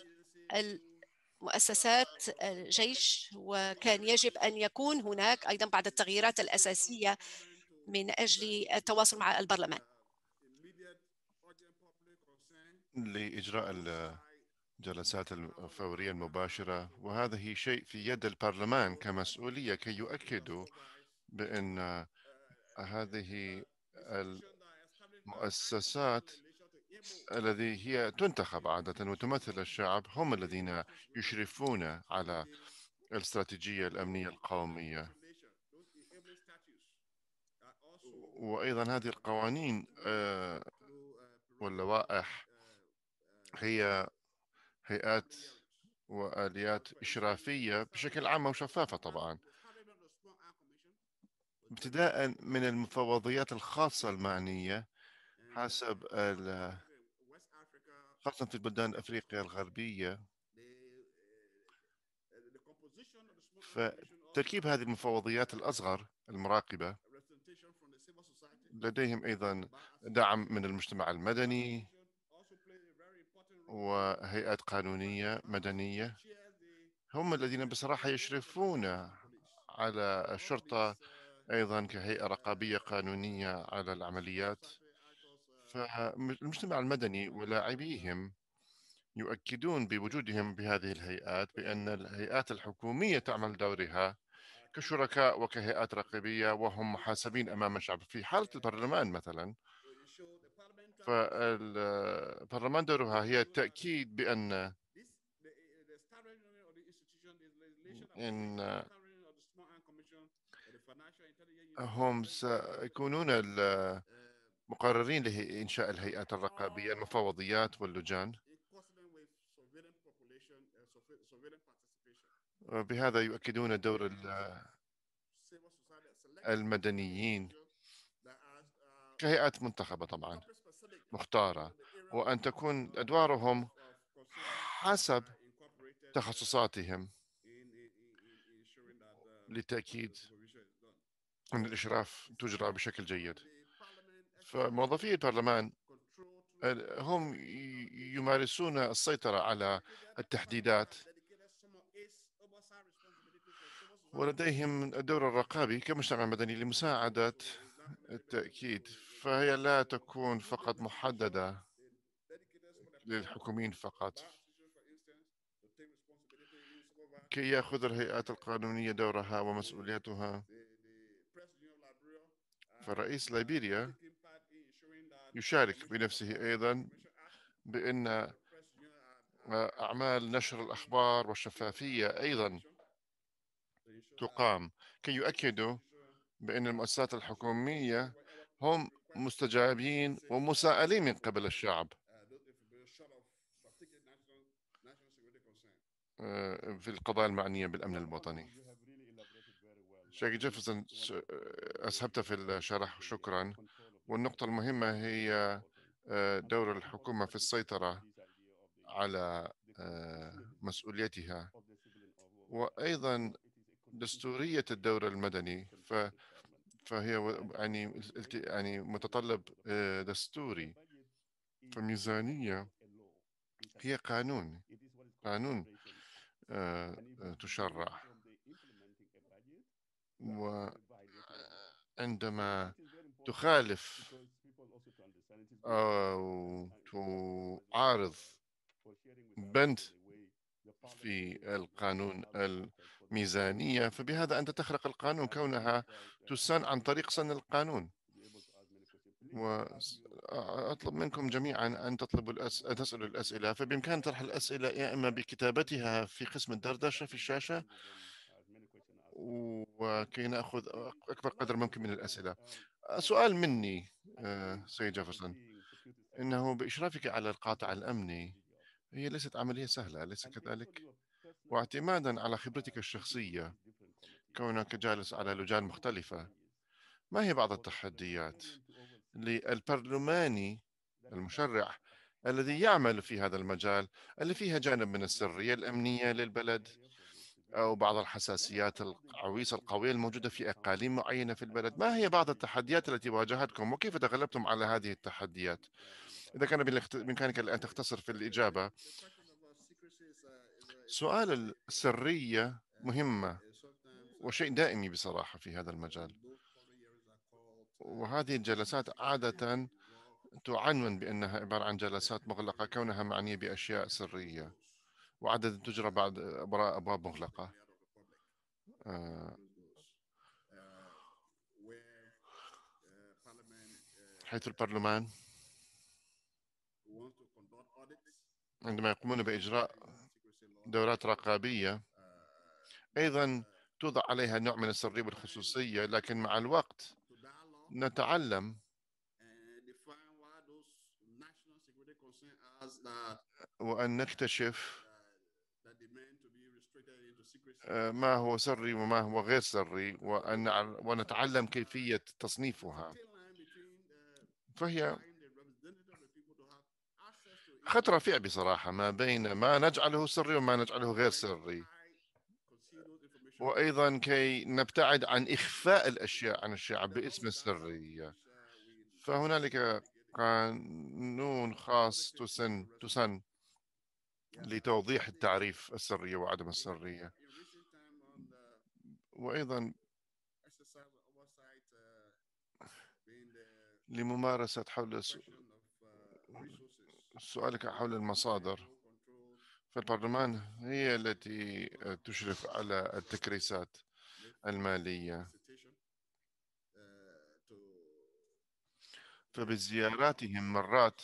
مؤسسات الجيش وكان يجب أن يكون هناك أيضا بعض التغييرات الأساسية من أجل التواصل مع البرلمان. لإجراء ال- جلسات الفورية المباشرة وهذا شيء في يد البرلمان كمسؤولية كي يؤكدوا بأن هذه المؤسسات الذي هي تنتخب عادة وتمثل الشعب هم الذين يشرفون على الاستراتيجية الأمنية القومية. وأيضا هذه القوانين آه، واللوائح هي هيئات وآليات إشرافية بشكل عام وشفافة طبعا. ابتداء من المفوضيات الخاصة المعنية حسب خاصة في بلدان أفريقيا الغربية. فتركيب هذه المفوضيات الأصغر المراقبة لديهم أيضا دعم من المجتمع المدني وهيئات قانونية مدنية. هم الذين بصراحة يشرفون على الشرطة أيضا كهيئة رقابية قانونية على العمليات فالمجتمع المدني ولاعبيهم يؤكدون بوجودهم بهذه الهيئات بأن الهيئات الحكومية تعمل دورها كشركاء وكهيئات رقابية وهم محاسبين أمام الشعب. في حالة البرلمان مثلا فالبرلمان دورها هي التأكيد بأن إن هم سيكونون المقررين لإنشاء الهيئات الرقابية المفوضيات واللجان. بهذا يؤكدون دور المدنيين كهيئات منتخبة طبعا مختارة وأن تكون أدوارهم حسب تخصصاتهم للتأكيد أن الإشراف تجرى بشكل جيد. فموظفي البرلمان هم يمارسون السيطرة على التحديدات. ولديهم الدور الرقابي كمجتمع مدني لمساعدة التأكيد. فهي لا تكون فقط محددة للحكوميين فقط. كي يأخذ الهيئات القانونية دورها ومسؤوليتها. فرئيس ليبيريا يشارك بنفسه أيضا بأن أعمال نشر الأخبار والشفافية أيضا تقام كي يؤكدوا بأن المؤسسات الحكومية هم مستجابين ومساءلين من قبل الشعب. آه، في القضايا المعنية بالأمن الوطني. شيخ جيفرسون أسهبت في الشرح شكرا. والنقطة المهمة هي آه، دور الحكومة في السيطرة على آه، مسؤوليتها. وأيضا دستورية الدور المدني ف فهي يعني يعني متطلب آه، دستوري. فميزانية هي قانون قانون تشرع. وعندما تخالف أو تعارض بند في القانون الميزانية فبهذا أنت تخرق القانون كونها تسن عن طريق سن القانون. وأطلب منكم جميعا أن تطلبوا الأس... أن تسألوا الأسئلة. فبإمكان طرح الأسئلة يا إما بكتابتها في قسم الدردشة في الشاشة وكي نأخذ أكبر قدر ممكن من الأسئلة. سؤال مني آه، سيد جيفرسون. إنه بإشرافك على القاطع الأمني هي ليست عملية سهلة أليس كذلك؟ واعتمادا على خبرتك الشخصية كونك جالس على لجان مختلفة ما هي بعض التحديات للبرلماني المشرع الذي يعمل في هذا المجال اللي فيها جانب من السرية الأمنية للبلد؟ أو بعض الحساسيات العويصة القوية الموجودة في أقاليم معينة في البلد. ما هي بعض التحديات التي واجهتكم وكيف تغلبتم على هذه التحديات؟ إذا كان بإمكانك أن تختصر في الإجابة. سؤال السرية مهمة وشيء دائمي بصراحة في هذا المجال. وهذه الجلسات عادة تعنون بأنها عبارة عن جلسات مغلقة كونها معنية بأشياء سرية. وعادة تجرى بعد أبواب مغلقة. آه، حيث البرلمان عندما يقومون بإجراء دورات رقابية أيضا توضع عليها نوع من السرية والخصوصية لكن مع الوقت نتعلم وأن نكتشف ما هو سري وما هو غير سري وأن ونتعلم كيفية تصنيفها. فهي خط رفيع بصراحة ما بين ما نجعله سري وما نجعله غير سري. وأيضا كي نبتعد عن إخفاء الأشياء عن الشعب باسم السرية. فهنالك قانون خاص تسن تسن لتوضيح التعريف السرية وعدم السرية. وأيضا لممارسة حول سؤالك حول المصادر. فالبرلمان هي التي تشرف على التكريسات المالية. فبزياراتهم مرات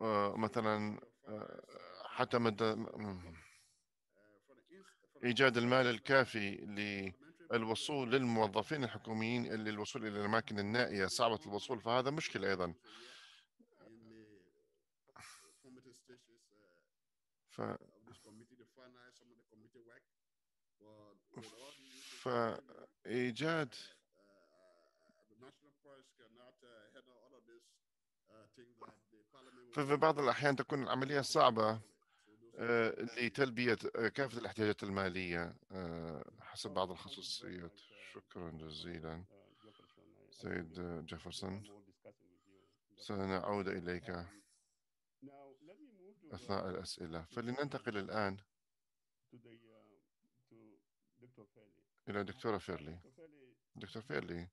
آه، مثلا آه، حتى مدى إيجاد المال الكافي للوصول للموظفين الحكوميين للوصول إلى الأماكن النائية صعبة الوصول فهذا مشكلة أيضا. ف فإيجاد ففي بعض الأحيان تكون العملية صعبة. لتلبية آه، كافة الاحتياجات المالية آه، حسب بعض الخصوصيات. شكرا جزيلا. سيد جيفرسون سنعود إليك أثناء الأسئلة. فلننتقل الآن إلى دكتورة فيرلي. دكتور فيرلي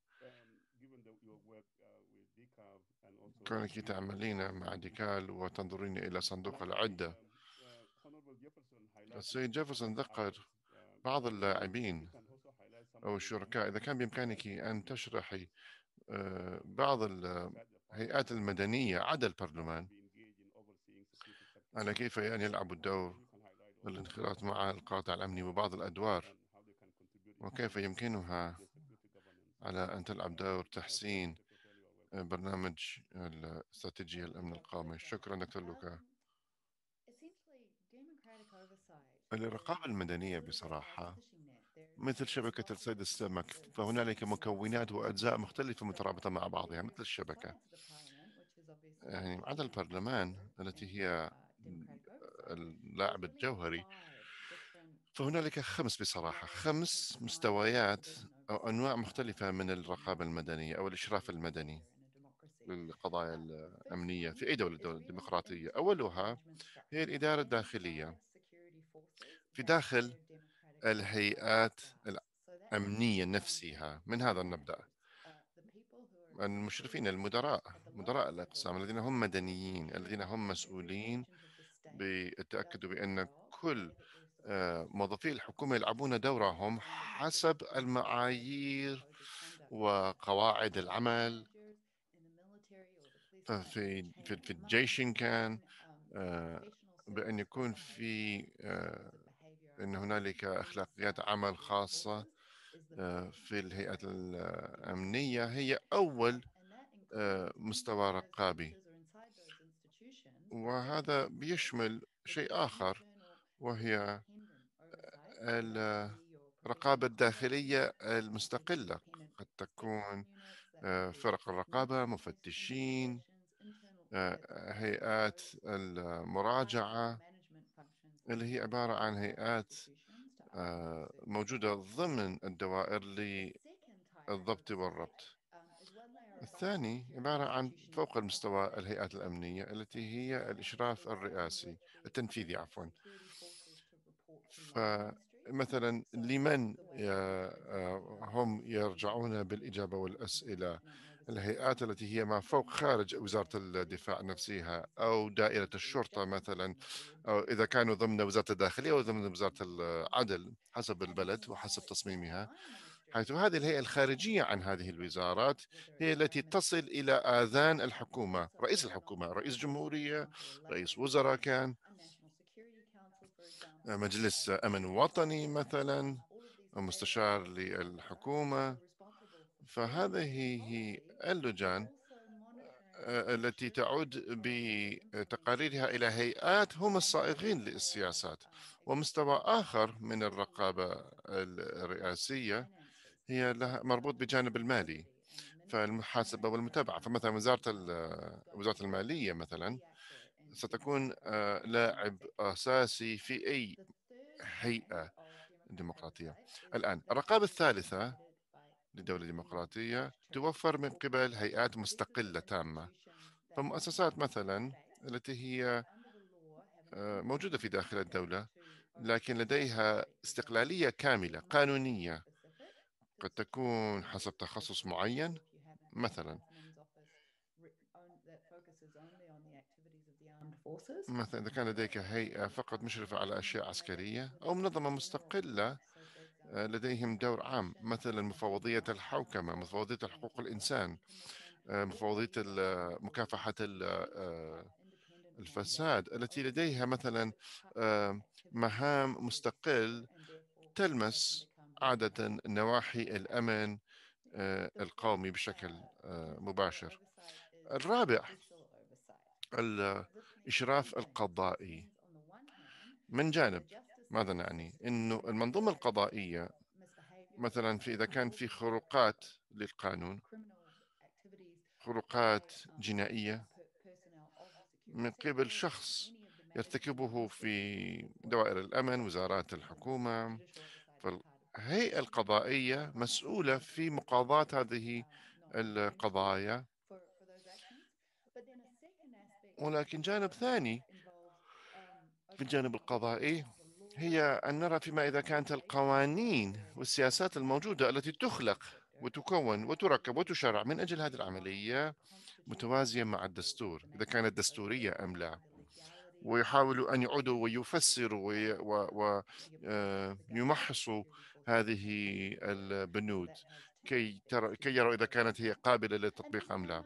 كونك تعملين مع ديكال وتنظرين إلى صندوق العدة السيد جيفرسون ذكر بعض اللاعبين أو الشركاء. إذا كان بإمكانك أن تشرحي آه، بعض الهيئات المدنية عدا البرلمان على كيف يعني يلعب الدور الانخراط مع القاطع الأمني وبعض الأدوار وكيف يمكنها على أن تلعب دور تحسين برنامج الاستراتيجية الأمن القومي. شكرا دكتور لوكا. الرقابة المدنية بصراحة مثل شبكة الصيد السمك فهنالك مكونات وأجزاء مختلفة مترابطة مع بعضها مثل الشبكة. يعني عدا البرلمان التي هي اللاعب الجوهري فهنالك خمس بصراحة خمس مستويات أو أنواع مختلفة من الرقابة المدنية أو الإشراف المدني للقضايا الأمنية في أي دولة, ديمقراطية. أولها هي الإدارة الداخلية. في داخل الهيئات الأمنية نفسها. من هذا نبدأ؟ المشرفين المدراء مدراء الأقسام الذين هم مدنيين الذين هم مسؤولين بالتأكد بأن كل آه، موظفي الحكومة يلعبون دورهم حسب المعايير وقواعد العمل. في في الجيش كان آه، بأن يكون في آه، أن هنالك أخلاقيات عمل خاصة في الهيئات الأمنية هي أول مستوى رقابي. وهذا بيشمل شيء آخر وهي الرقابة الداخلية المستقلة. قد تكون آه، فرق الرقابة مفتشين آه، هيئات المراجعة اللي هي عبارة عن هيئات آه، موجودة ضمن الدوائر للضبط والربط. الثاني عبارة عن فوق المستوى الهيئات الأمنية التي هي الإشراف الرئاسي التنفيذي عفوا. فمثلا لمن آه، هم يرجعون بالإجابة والأسئلة؟ الهيئات التي هي ما فوق خارج وزارة الدفاع نفسها أو دائرة الشرطة مثلا أو إذا كانوا ضمن وزارة الداخلية أو ضمن وزارة العدل حسب البلد وحسب تصميمها حيث هذه الهيئة الخارجية عن هذه الوزارات هي التي تصل إلى آذان الحكومة رئيس الحكومة رئيس جمهورية رئيس وزراء كان مجلس أمن وطني مثلا مستشار للحكومة. فهذه هي اللجان التي تعود بتقاريرها إلى هيئات هم الصائغين للسياسات. ومستوى آخر من الرقابة الرئاسية هي لها مربوط بجانب المالي فالمحاسبة والمتابعة. فمثلا وزارة وزارة المالية مثلا ستكون لاعب أساسي في أي هيئة ديمقراطية. الآن الرقابة الثالثة لدولة ديمقراطية توفر من قبل هيئات مستقلة تامة. فمؤسسات مثلا التي هي موجودة في داخل الدولة لكن لديها استقلالية كاملة قانونية قد تكون حسب تخصص معين مثلا. مثلا إذا كان لديك هيئة فقط مشرفة على أشياء عسكرية أو منظمة مستقلة لديهم دور عام مثلا مفوضية الحوكمة مفوضية حقوق الإنسان مفوضية مكافحة الفساد التي لديها مثلا مهام مستقل تلمس عادة نواحي الأمن القومي بشكل مباشر. الرابع الإشراف القضائي. من جانب ماذا نعني؟ أنه المنظومة القضائية مثلا في إذا كان في خروقات للقانون خروقات جنائية من قبل شخص يرتكبه في دوائر الأمن وزارات الحكومة فالهيئة القضائية مسؤولة في مقاضاة هذه القضايا ولكن جانب ثاني في الجانب القضائي هي أن نرى فيما إذا كانت القوانين والسياسات الموجودة التي تخلق وتكون وتركب وتشرع من أجل هذه العملية متوازية مع الدستور إذا كانت دستورية أم لا. ويحاولوا أن يعودوا ويفسروا ويمحصوا هذه البنود. كي, ترى كي يروا إذا كانت هي قابلة للتطبيق أم لا.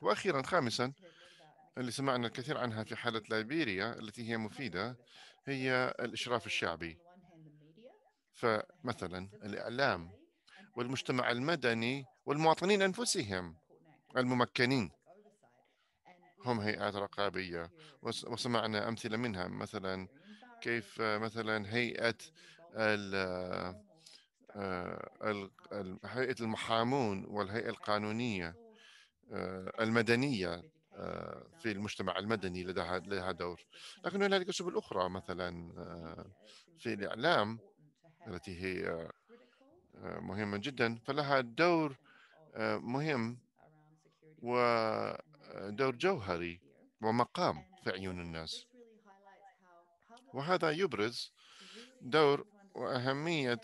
وأخيرا خامسا اللي سمعنا الكثير عنها في حالة ليبيريا التي هي مفيدة هي الإشراف الشعبي. فمثلا الإعلام والمجتمع المدني والمواطنين أنفسهم الممكنين هم هيئات رقابية. وسمعنا أمثلة منها مثلا كيف مثلا هيئة هيئة المحامون والهيئة القانونية المدنية. في المجتمع المدني لديها دور لكن هنالك سبل أخرى مثلا في الإعلام التي هي مهمة جدا فلها دور مهم ودور جوهري ومقام في عيون الناس. وهذا يبرز دور وأهمية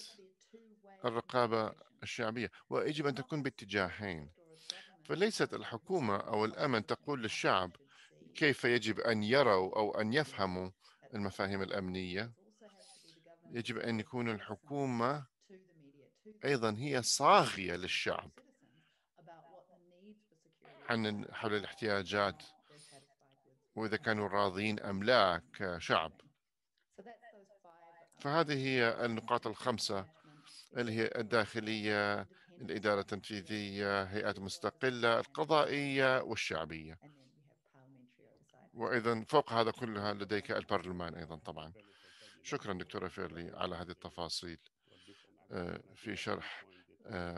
الرقابة الشعبية. ويجب أن تكون باتجاهين. فليست الحكومة أو الأمن تقول للشعب كيف يجب أن يروا أو أن يفهموا المفاهيم الأمنية؟ يجب أن يكون الحكومة أيضا هي صاغية للشعب عن حول الاحتياجات وإذا كانوا راضين أم لا كشعب. فهذه هي النقاط الخمسة اللي هي الداخلية الإدارة التنفيذية هيئات مستقلة القضائية والشعبية. وأيضا فوق هذا كلها لديك البرلمان أيضا طبعا. شكرا دكتورة فيرلي على هذه التفاصيل. في شرح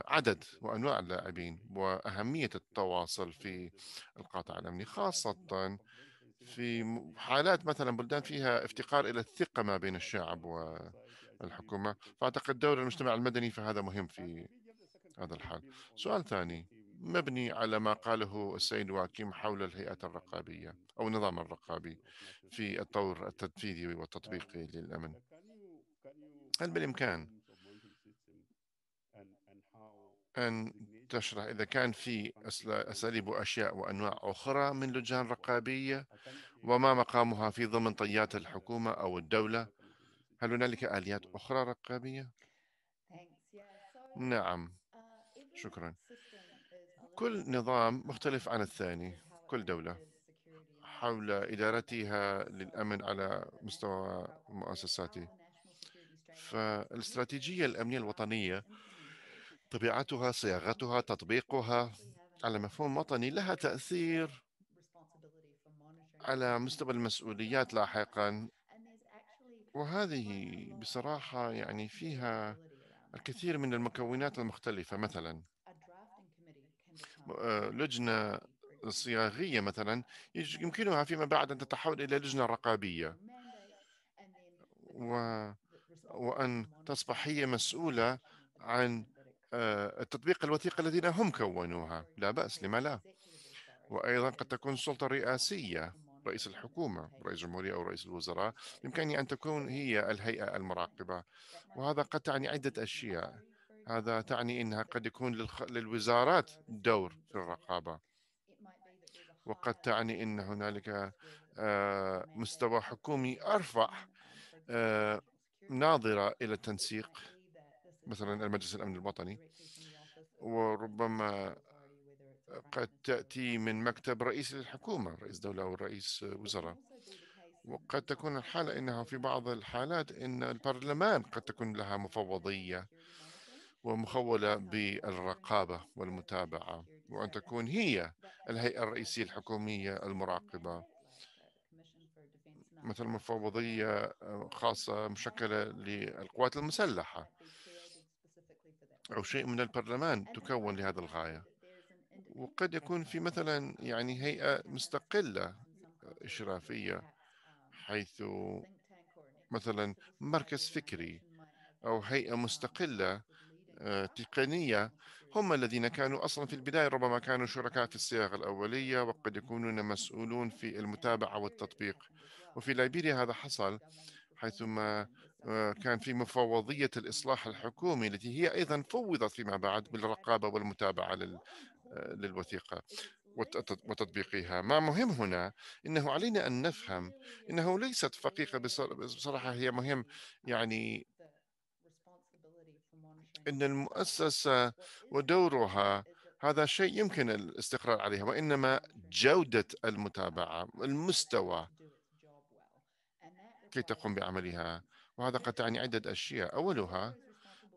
عدد وأنواع اللاعبين وأهمية التواصل في القطاع الأمني خاصة في حالات مثلا بلدان فيها افتقار إلى الثقة ما بين الشعب والحكومة. فأعتقد دور المجتمع المدني فهذا مهم في هذا الحال. سؤال ثاني. مبني على ما قاله السيد واكيم حول الهيئات الرقابية أو النظام الرقابي في الطور التنفيذي والتطبيقي للأمن. هل بالإمكان أن تشرح إذا كان في أساليب وأشياء وأنواع أخرى من لجان رقابية وما مقامها في ضمن طيات الحكومة أو الدولة؟ هل هنالك آليات أخرى رقابية؟ نعم. شكرا. كل نظام مختلف عن الثاني كل دولة. حول إدارتها للأمن على مستوى مؤسساته فالاستراتيجية الأمنية الوطنية طبيعتها صياغتها تطبيقها على مفهوم وطني لها تأثير على مستوى المسؤوليات لاحقا. وهذه بصراحة يعني فيها الكثير من المكونات المختلفة مثلا آه، لجنة صياغية مثلا يمكنها فيما بعد أن تتحول إلى لجنة رقابية. و... وأن تصبح هي مسؤولة عن آه، التطبيق الوثيقة الذين هم كونوها. لا بأس لما لا. وأيضا قد تكون سلطة رئاسية. رئيس الحكومة رئيس الجمهورية أو رئيس الوزراء بإمكانه أن تكون هي الهيئة المراقبة. وهذا قد تعني عدة أشياء. هذا تعني أنها قد يكون للخ... للوزارات دور في الرقابة. وقد تعني أن هنالك آه، مستوى حكومي أرفع آه، ناظرة إلى التنسيق مثلا المجلس الأمن الوطني. وربما قد تأتي من مكتب رئيس الحكومة رئيس دولة أو رئيس وزراء. وقد تكون الحالة أنها في بعض الحالات أن البرلمان قد تكون لها مفوضية ومخولة بالرقابة والمتابعة وأن تكون هي الهيئة الرئيسية الحكومية المراقبة. مثل مفوضية خاصة مشكلة للقوات المسلحة أو شيء من البرلمان تكون لهذا الغاية. وقد يكون في مثلا يعني هيئة مستقلة إشرافية حيث مثلا مركز فكري أو هيئة مستقلة آه، تقنية. هم الذين كانوا أصلا في البداية ربما كانوا شركاء في الصياغة الأولية وقد يكونون مسؤولون في المتابعة والتطبيق. وفي ليبيريا هذا حصل. حيثما آه، كان في مفوضية الإصلاح الحكومي التي هي أيضا فوضت فيما بعد بالرقابة والمتابعة آه، للوثيقة وت- وتطبيقها. ما مهم هنا إنه علينا أن نفهم إنه ليست فقيقة بص- بصراحة هي مهم يعني إن المؤسسة ودورها هذا شيء يمكن الاستقرار عليها وإنما جودة المتابعة المستوى كي تقوم بعملها؟ وهذا قد تعني عدة أشياء. أولها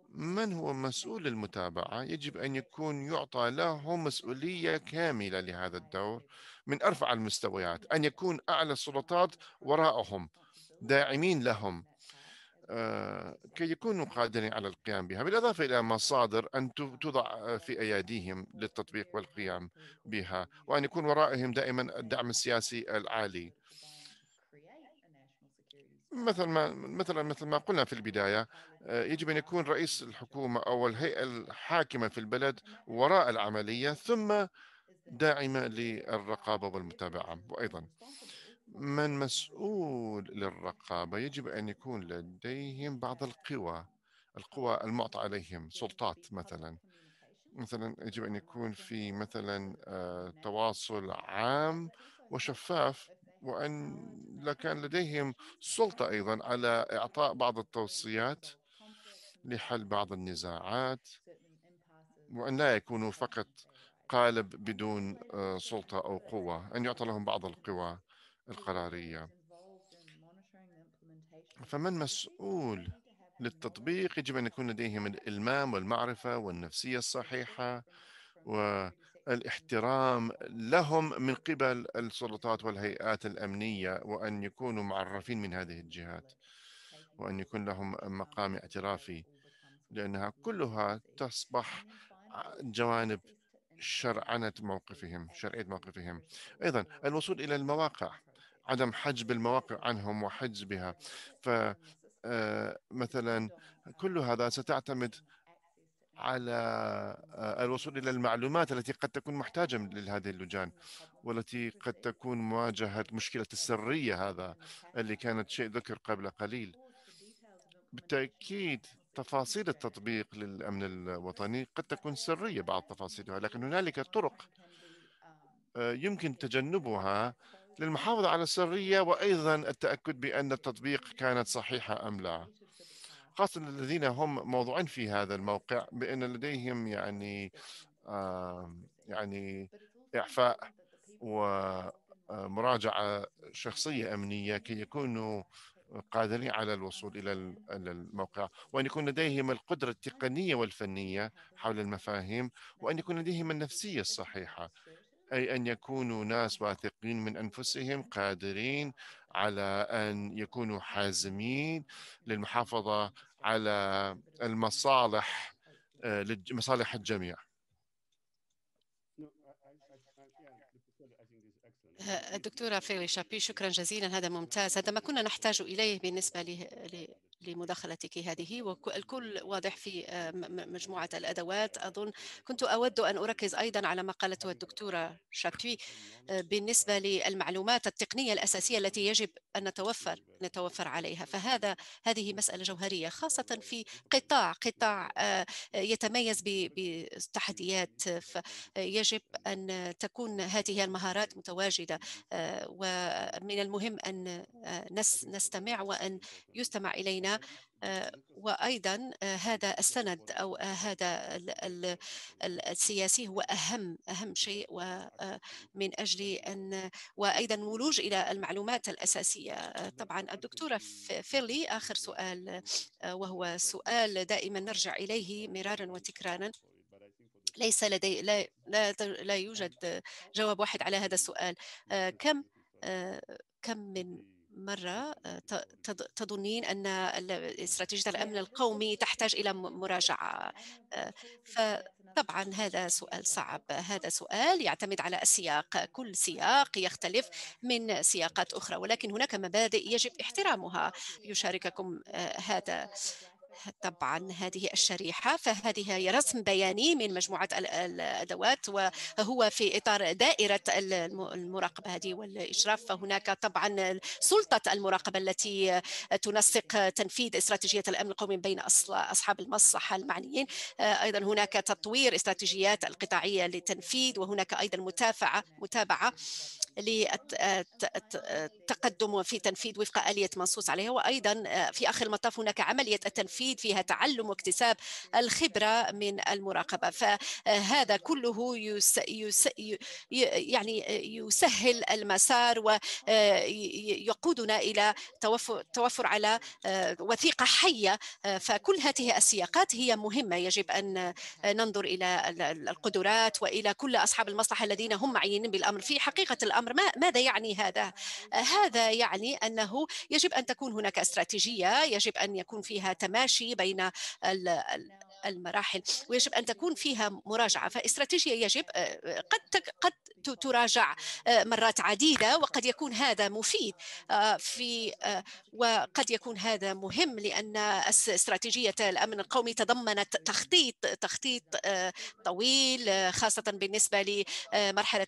من هو مسؤول المتابعة؟ يجب أن يكون يعطى له مسؤولية كاملة لهذا الدور من أرفع المستويات أن يكون أعلى السلطات وراءهم داعمين لهم. آه، كي يكونوا قادرين على القيام بها. بالإضافة إلى مصادر أن توضع في أيديهم للتطبيق والقيام بها وأن يكون ورائهم دائما الدعم السياسي العالي. مثل ما مثلا مثل ما قلنا في البداية آه، يجب أن يكون رئيس الحكومة أو الهيئة الحاكمة في البلد وراء العملية ثم داعمة للرقابة والمتابعة. وأيضا من مسؤول للرقابة يجب أن يكون لديهم بعض القوى القوى المعطى عليهم سلطات مثلا. مثلا يجب أن يكون في مثلا آه، تواصل عام وشفاف وأن لا كان لديهم سلطة أيضا على إعطاء بعض التوصيات لحل بعض النزاعات وأن لا يكونوا فقط قالب بدون آه، سلطة أو قوة أن يعطى لهم بعض القوى القرارية. فمن مسؤول للتطبيق يجب أن يكون لديهم الإلمام والمعرفة والنفسية الصحيحة والاحترام لهم من قبل السلطات والهيئات الأمنية وأن يكونوا معرفين من هذه الجهات وأن يكون لهم مقام اعترافي لأنها كلها تصبح جوانب شرعنة موقفهم شرعية موقفهم. أيضا الوصول إلى المواقع عدم حجب المواقع عنهم وحجبها. ف آه، مثلا كل هذا ستعتمد على آه، الوصول إلى المعلومات التي قد تكون محتاجة لهذه اللجان والتي قد تكون مواجهة مشكلة السرية هذا اللي كانت شيء ذكر قبل قليل. بالتأكيد تفاصيل التطبيق للأمن الوطني قد تكون سرية بعض تفاصيلها لكن هنالك طرق آه، يمكن تجنبها للمحافظة على السرية وأيضا التأكد بأن التطبيق كانت صحيحة أم لا. خاصة الذين هم موضوعين في هذا الموقع بأن لديهم يعني يعني إعفاء ومراجعة شخصية أمنية كي يكونوا قادرين على الوصول إلى الموقع وأن يكون لديهم القدرة التقنية والفنية حول المفاهيم وأن يكون لديهم النفسية الصحيحة. أي أن يكونوا ناس واثقين من أنفسهم قادرين على أن يكونوا حازمين للمحافظة على المصالح آه، لمصالح الجميع. الدكتورة فيلي شابي شكرا جزيلا هذا ممتاز. هذا ما كنا نحتاج إليه بالنسبة لمداخلتك هذه والكل واضح في آه، مجموعة الأدوات. أظن كنت أود أن أركز أيضا على ما قالته الدكتورة شابي آه، بالنسبة للمعلومات التقنية الأساسية التي يجب أن نتوفر نتوفر عليها. فهذا هذه مسألة جوهرية خاصة في قطاع قطاع آه، يتميز بتحديات. فيجب أن تكون هذه المهارات متواجدة ومن المهم أن نستمع وأن يستمع إلينا. آه، وأيضا آه، هذا السند أو آه، هذا السياسي هو أهم أهم شيء ومن أجل أن وأيضا ولوج إلى المعلومات الأساسية. طبعا الدكتورة فيلي آخر سؤال وهو سؤال دائما نرجع إليه مرارا وتكرارا. ليس لدي لا لا, لا يوجد جواب واحد على هذا السؤال. كم كم من مرة تظنين أن استراتيجية الأمن القومي تحتاج إلى مراجعة. آه، فطبعا هذا سؤال صعب. هذا سؤال يعتمد على السياق. كل سياق يختلف من سياقات أخرى ولكن هناك مبادئ يجب احترامها. يشارككم آه، هذا. طبعا هذه الشريحة فهذه هي رسم بياني من مجموعة الأدوات وهو في إطار دائرة المراقبة هذه والإشراف. فهناك طبعا سلطة المراقبة التي تنسق تنفيذ استراتيجية الأمن القومي بين أصحاب المصلحة المعنيين. أيضا هناك تطوير استراتيجيات القطاعية للتنفيذ وهناك أيضا متابعة متابعة للتقدم في تنفيذ وفق آلية منصوص عليها. وأيضا في آخر المطاف هناك عملية التنفيذ فيها تعلم واكتساب الخبرة من المراقبة. فهذا كله يس يس يعني يسهل المسار ويقودنا إلى توفر, توفر على وثيقة حية. فكل هذه السياقات هي مهمة. يجب أن ننظر إلى القدرات وإلى كل أصحاب المصلحة الذين هم معينين بالأمر. في حقيقة الأمر ما ماذا يعني هذا؟ هذا يعني أنه يجب أن تكون هناك استراتيجية يجب أن يكون فيها تماشي بين المراحل ويجب أن تكون فيها مراجعة فاستراتيجية يجب آه، قد قد تراجع آه، مرات عديدة وقد يكون هذا مفيد آه، في وقد يكون هذا مهم لأن استراتيجية الأمن القومي تضمنت تخطيط تخطيط طويل خاصة بالنسبة لمرحله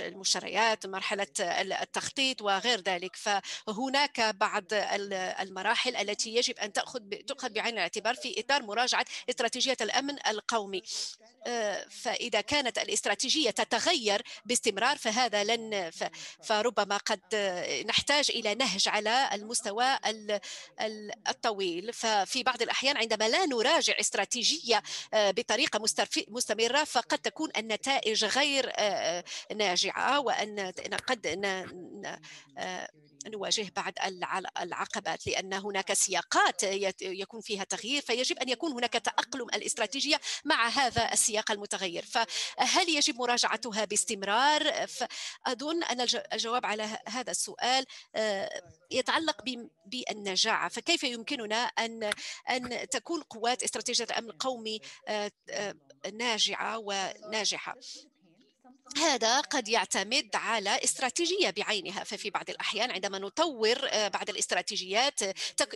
المشتريات مرحلة التخطيط وغير ذلك. فهناك بعض المراحل التي يجب أن تأخذ تؤخذ بعين الاعتبار في إطار مراجعة استراتيجية الأمن القومي. آه، فإذا كانت الاستراتيجية تتغير باستمرار فهذا لن فربما قد نحتاج إلى نهج على المستوى الطويل. ففي بعض الأحيان عندما لا نراجع استراتيجية آه، بطريقة مستمرة فقد تكون النتائج غير آه، ناجعة وأن قد نواجه بعض العقبات لأن هناك سياقات يكون فيها تغيير فيجب أن يكون هناك تأقلم الاستراتيجية مع هذا السياق المتغير. فهل يجب مراجعتها باستمرار؟ فأظن أن الجواب على هذا السؤال آه، يتعلق بالنجاعة. فكيف يمكننا أن أن تكون قوات استراتيجية الأمن القومي آه، آه، ناجعة وناجحة؟ هذا قد يعتمد على استراتيجية بعينها ففي بعض الأحيان عندما نطور آه، بعض الاستراتيجيات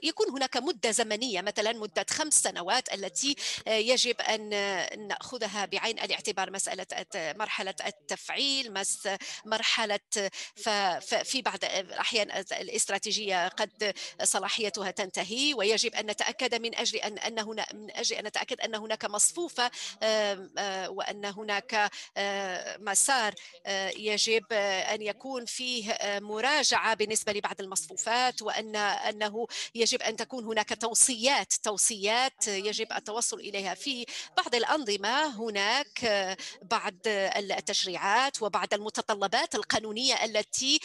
يكون هناك مدة زمنية مثلا مدة خمس سنوات التي آه، يجب أن نأخذها بعين الاعتبار مسألة مرحلة التفعيل مرحلة ففي بعض الأحيان الاستراتيجية قد صلاحيتها تنتهي ويجب أن نتأكد من أجل أن أن هنا من أجل أن نتأكد أن هناك مصفوفة آه، وأن هناك مسار آه، يجب آه، أن يكون فيه آه، مراجعة بالنسبة لبعض المصفوفات وأن أنه يجب أن تكون هناك توصيات توصيات يجب التوصل إليها. في بعض الأنظمة هناك بعض التشريعات وبعض المتطلبات القانونية التي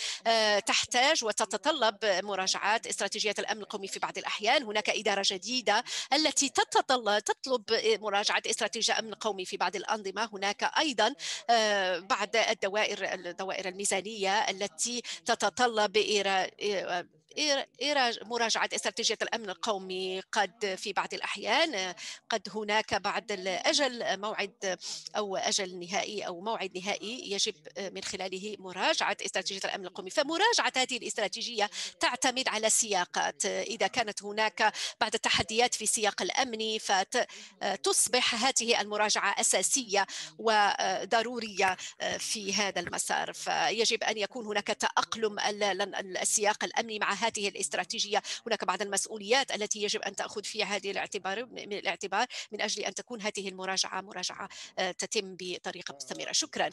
تحتاج وتتطلب مراجعات استراتيجيات الأمن القومي في بعض الأحيان. هناك إدارة جديدة التي تتطلب تطلب مراجعة استراتيجية الأمن القومي في بعض الأنظمة. هناك أيضا بعد الدوائر الدوائر الميزانية التي تتطلب مراجعة استراتيجية الأمن القومي قد في بعض الأحيان؟ قد هناك بعد الأجل موعد أو أجل نهائي أو موعد نهائي يجب من خلاله مراجعة استراتيجية الأمن القومي. فمراجعة هذه الاستراتيجية تعتمد على سياقات. إذا كانت هناك بعض التحديات في سياق الأمني فتصبح هذه المراجعة أساسية وضرورية في هذا المسار. فيجب أن يكون هناك تأقلم السياق الأمني مع هذه الاستراتيجية. هناك بعض المسؤوليات التي يجب أن تأخذ فيها هذه الاعتبار من الاعتبار من أجل أن تكون هذه المراجعة مراجعة آه، تتم بطريقة مستمرة. شكرا.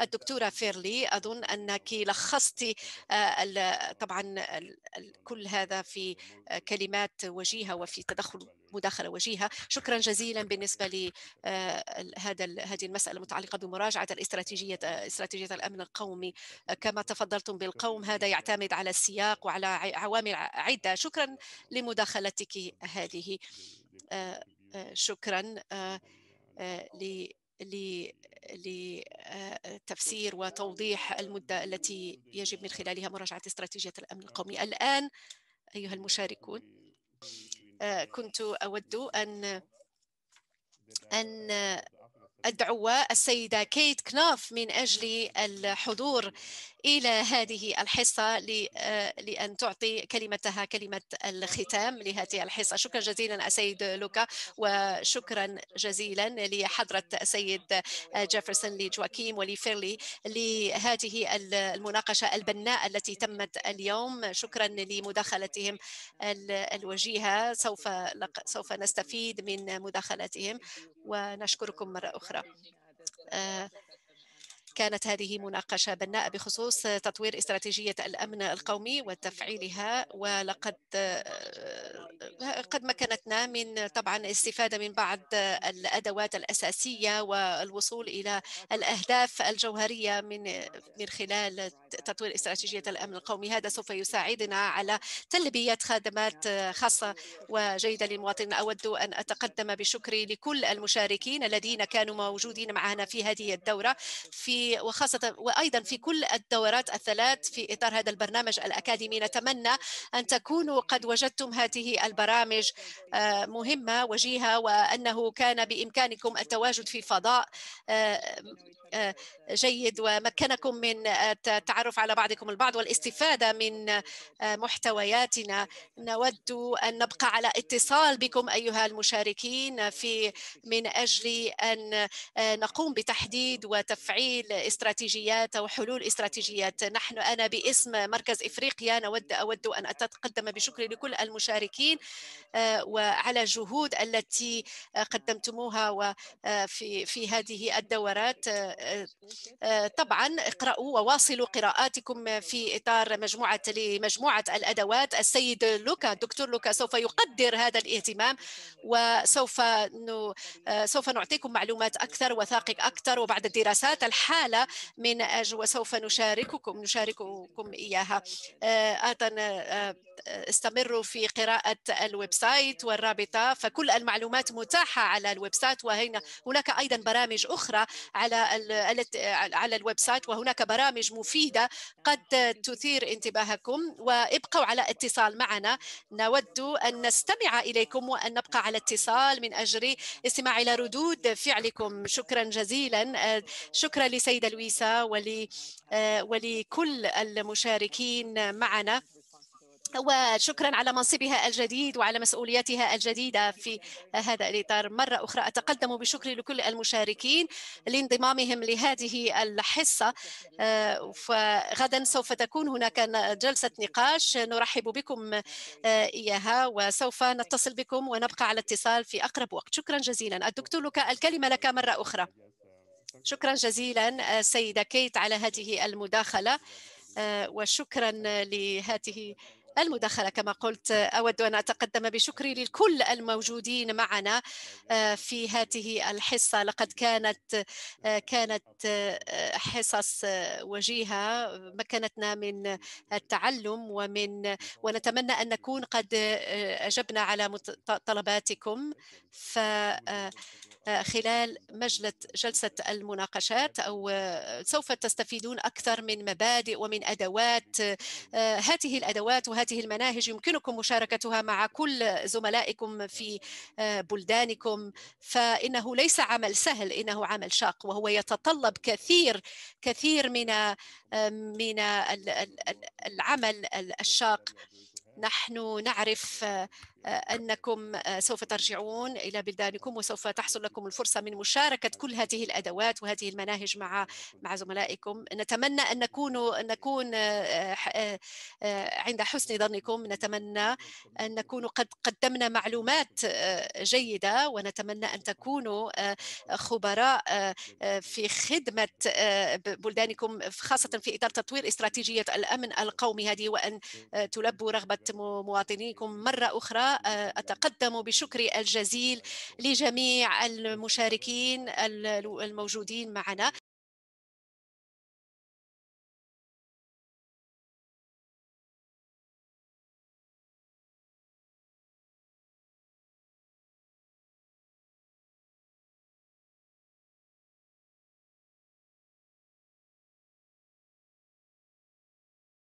الدكتورة فيرلي أظن أنك لخصت آه، طبعا كل هذا في آه، كلمات وجيهة وفي تدخل مداخلة وجيهة. شكرا جزيلا بالنسبة لهذا هذه المسألة المتعلقة بمراجعة الاستراتيجية استراتيجية الأمن القومي. كما تفضلتم بالقوم هذا يعتمد على السياق وعلى عوامل عدة. شكرا لمداخلتك هذه. شكرا ل لتفسير وتوضيح المدة التي يجب من خلالها مراجعة استراتيجية الأمن القومي. الآن أيها المشاركون. آه، كنت أود أن أن أدعو السيدة كيت كناف من أجل الحضور إلى هذه الحصة آه، لأن تعطي كلمتها كلمة الختام لهذه الحصة. شكرا جزيلا السيد لوكا وشكرا جزيلا لحضرة السيد جيفرسون لجواكيم ولفيرلي لهذه المناقشة البناء التي تمت اليوم. شكرا لمداخلتهم الوجيهة. سوف سوف نستفيد من مداخلتهم ونشكركم مرة أخرى. آه، كانت هذه مناقشة بناءة بخصوص تطوير استراتيجية الأمن القومي وتفعيلها ولقد قد مكنتنا من طبعا الاستفادة من بعض الأدوات الأساسية والوصول إلى الأهداف الجوهرية من من خلال تطوير استراتيجية الأمن القومي. هذا سوف يساعدنا على تلبية خدمات خاصة وجيدة للمواطنين أود أن أتقدم بشكري لكل المشاركين الذين كانوا موجودين معنا في هذه الدورة في وخاصة وأيضا في كل الدورات الثلاث في إطار هذا البرنامج الأكاديمي نتمنى أن تكونوا قد وجدتم هذه البرامج آه، مهمة وجيهة وأنه كان بإمكانكم التواجد في فضاء آه، آه، جيد ومكنكم من التعرف على بعضكم البعض والاستفادة من محتوياتنا. نود أن نبقى على اتصال بكم أيها المشاركين في من أجل أن نقوم بتحديد وتفعيل استراتيجيات أو حلول استراتيجيات. نحن أنا باسم مركز إفريقيا نود أود أن أتقدم بشكر لكل المشاركين آه، وعلى جهود التي قدمتموها وفي آه، في هذه الدورات. آه، طبعا اقرأوا وواصلوا قراءاتكم في إطار مجموعة لمجموعة الأدوات. السيد لوكا دكتور لوكا سوف يقدر هذا الاهتمام وسوف سوف نعطيكم معلومات أكثر وثائق أكثر وبعد الدراسات الحالة الحالة من أجل وسوف نشارككم نشارككم إياها. أيضا آه، استمروا في قراءة ال website والرابطة. فكل المعلومات متاحة على ال website. وهنا هناك أيضا برامج أخرى على على ال website. وهناك برامج مفيدة قد تثير انتباهكم. وابقوا على اتصال معنا. نود أن نستمع إليكم وأن نبقى على اتصال من أجل استماع إلى ردود فعلكم. شكرا جزيلا. شكرا لسيدة لويسا ولكل المشاركين معنا. وشكرا على منصبها الجديد وعلى مسؤولياتها الجديدة في هذا الإطار. مرة أخرى أتقدم بشكر لكل المشاركين لانضمامهم لهذه الحصة. فغدا سوف تكون هناك جلسة نقاش نرحب بكم إياها. وسوف نتصل بكم ونبقى على اتصال في أقرب وقت. شكرا جزيلا. الدكتور لك الكلمة لك مرة أخرى. شكرا جزيلا سيدة كيت على هذه المداخلة وشكرا لهذه المداخلة كما قلت أود أن أتقدم بشكري لكل الموجودين معنا آه، في هذه الحصة. لقد كانت آه، كانت آه، حصص وجيهة مكنتنا من التعلم ومن ونتمنى أن نكون قد أجبنا على طلباتكم. ف خلال مجلس جلسة المناقشات أو سوف تستفيدون أكثر من مبادئ ومن أدوات هذه الأدوات وهذه المناهج يمكنكم مشاركتها مع كل زملائكم في بلدانكم فإنه ليس عمل سهل إنه عمل شاق وهو يتطلب كثير كثير من من العمل الشاق. نحن نعرف أنكم سوف ترجعون إلى بلدانكم وسوف تحصل لكم الفرصة من مشاركة كل هذه الأدوات وهذه المناهج مع مع زملائكم. نتمنى أن نكون نكون عند حسن ظنكم. نتمنى أن نكون قد قدمنا معلومات جيدة. ونتمنى أن تكونوا خبراء في خدمة بلدانكم خاصة في إطار تطوير استراتيجية الأمن القومي هذه. وأن تلبوا رغبة مواطنيكم مرة أخرى. أتقدم بشكري الجزيل لجميع المشاركين الموجودين معنا.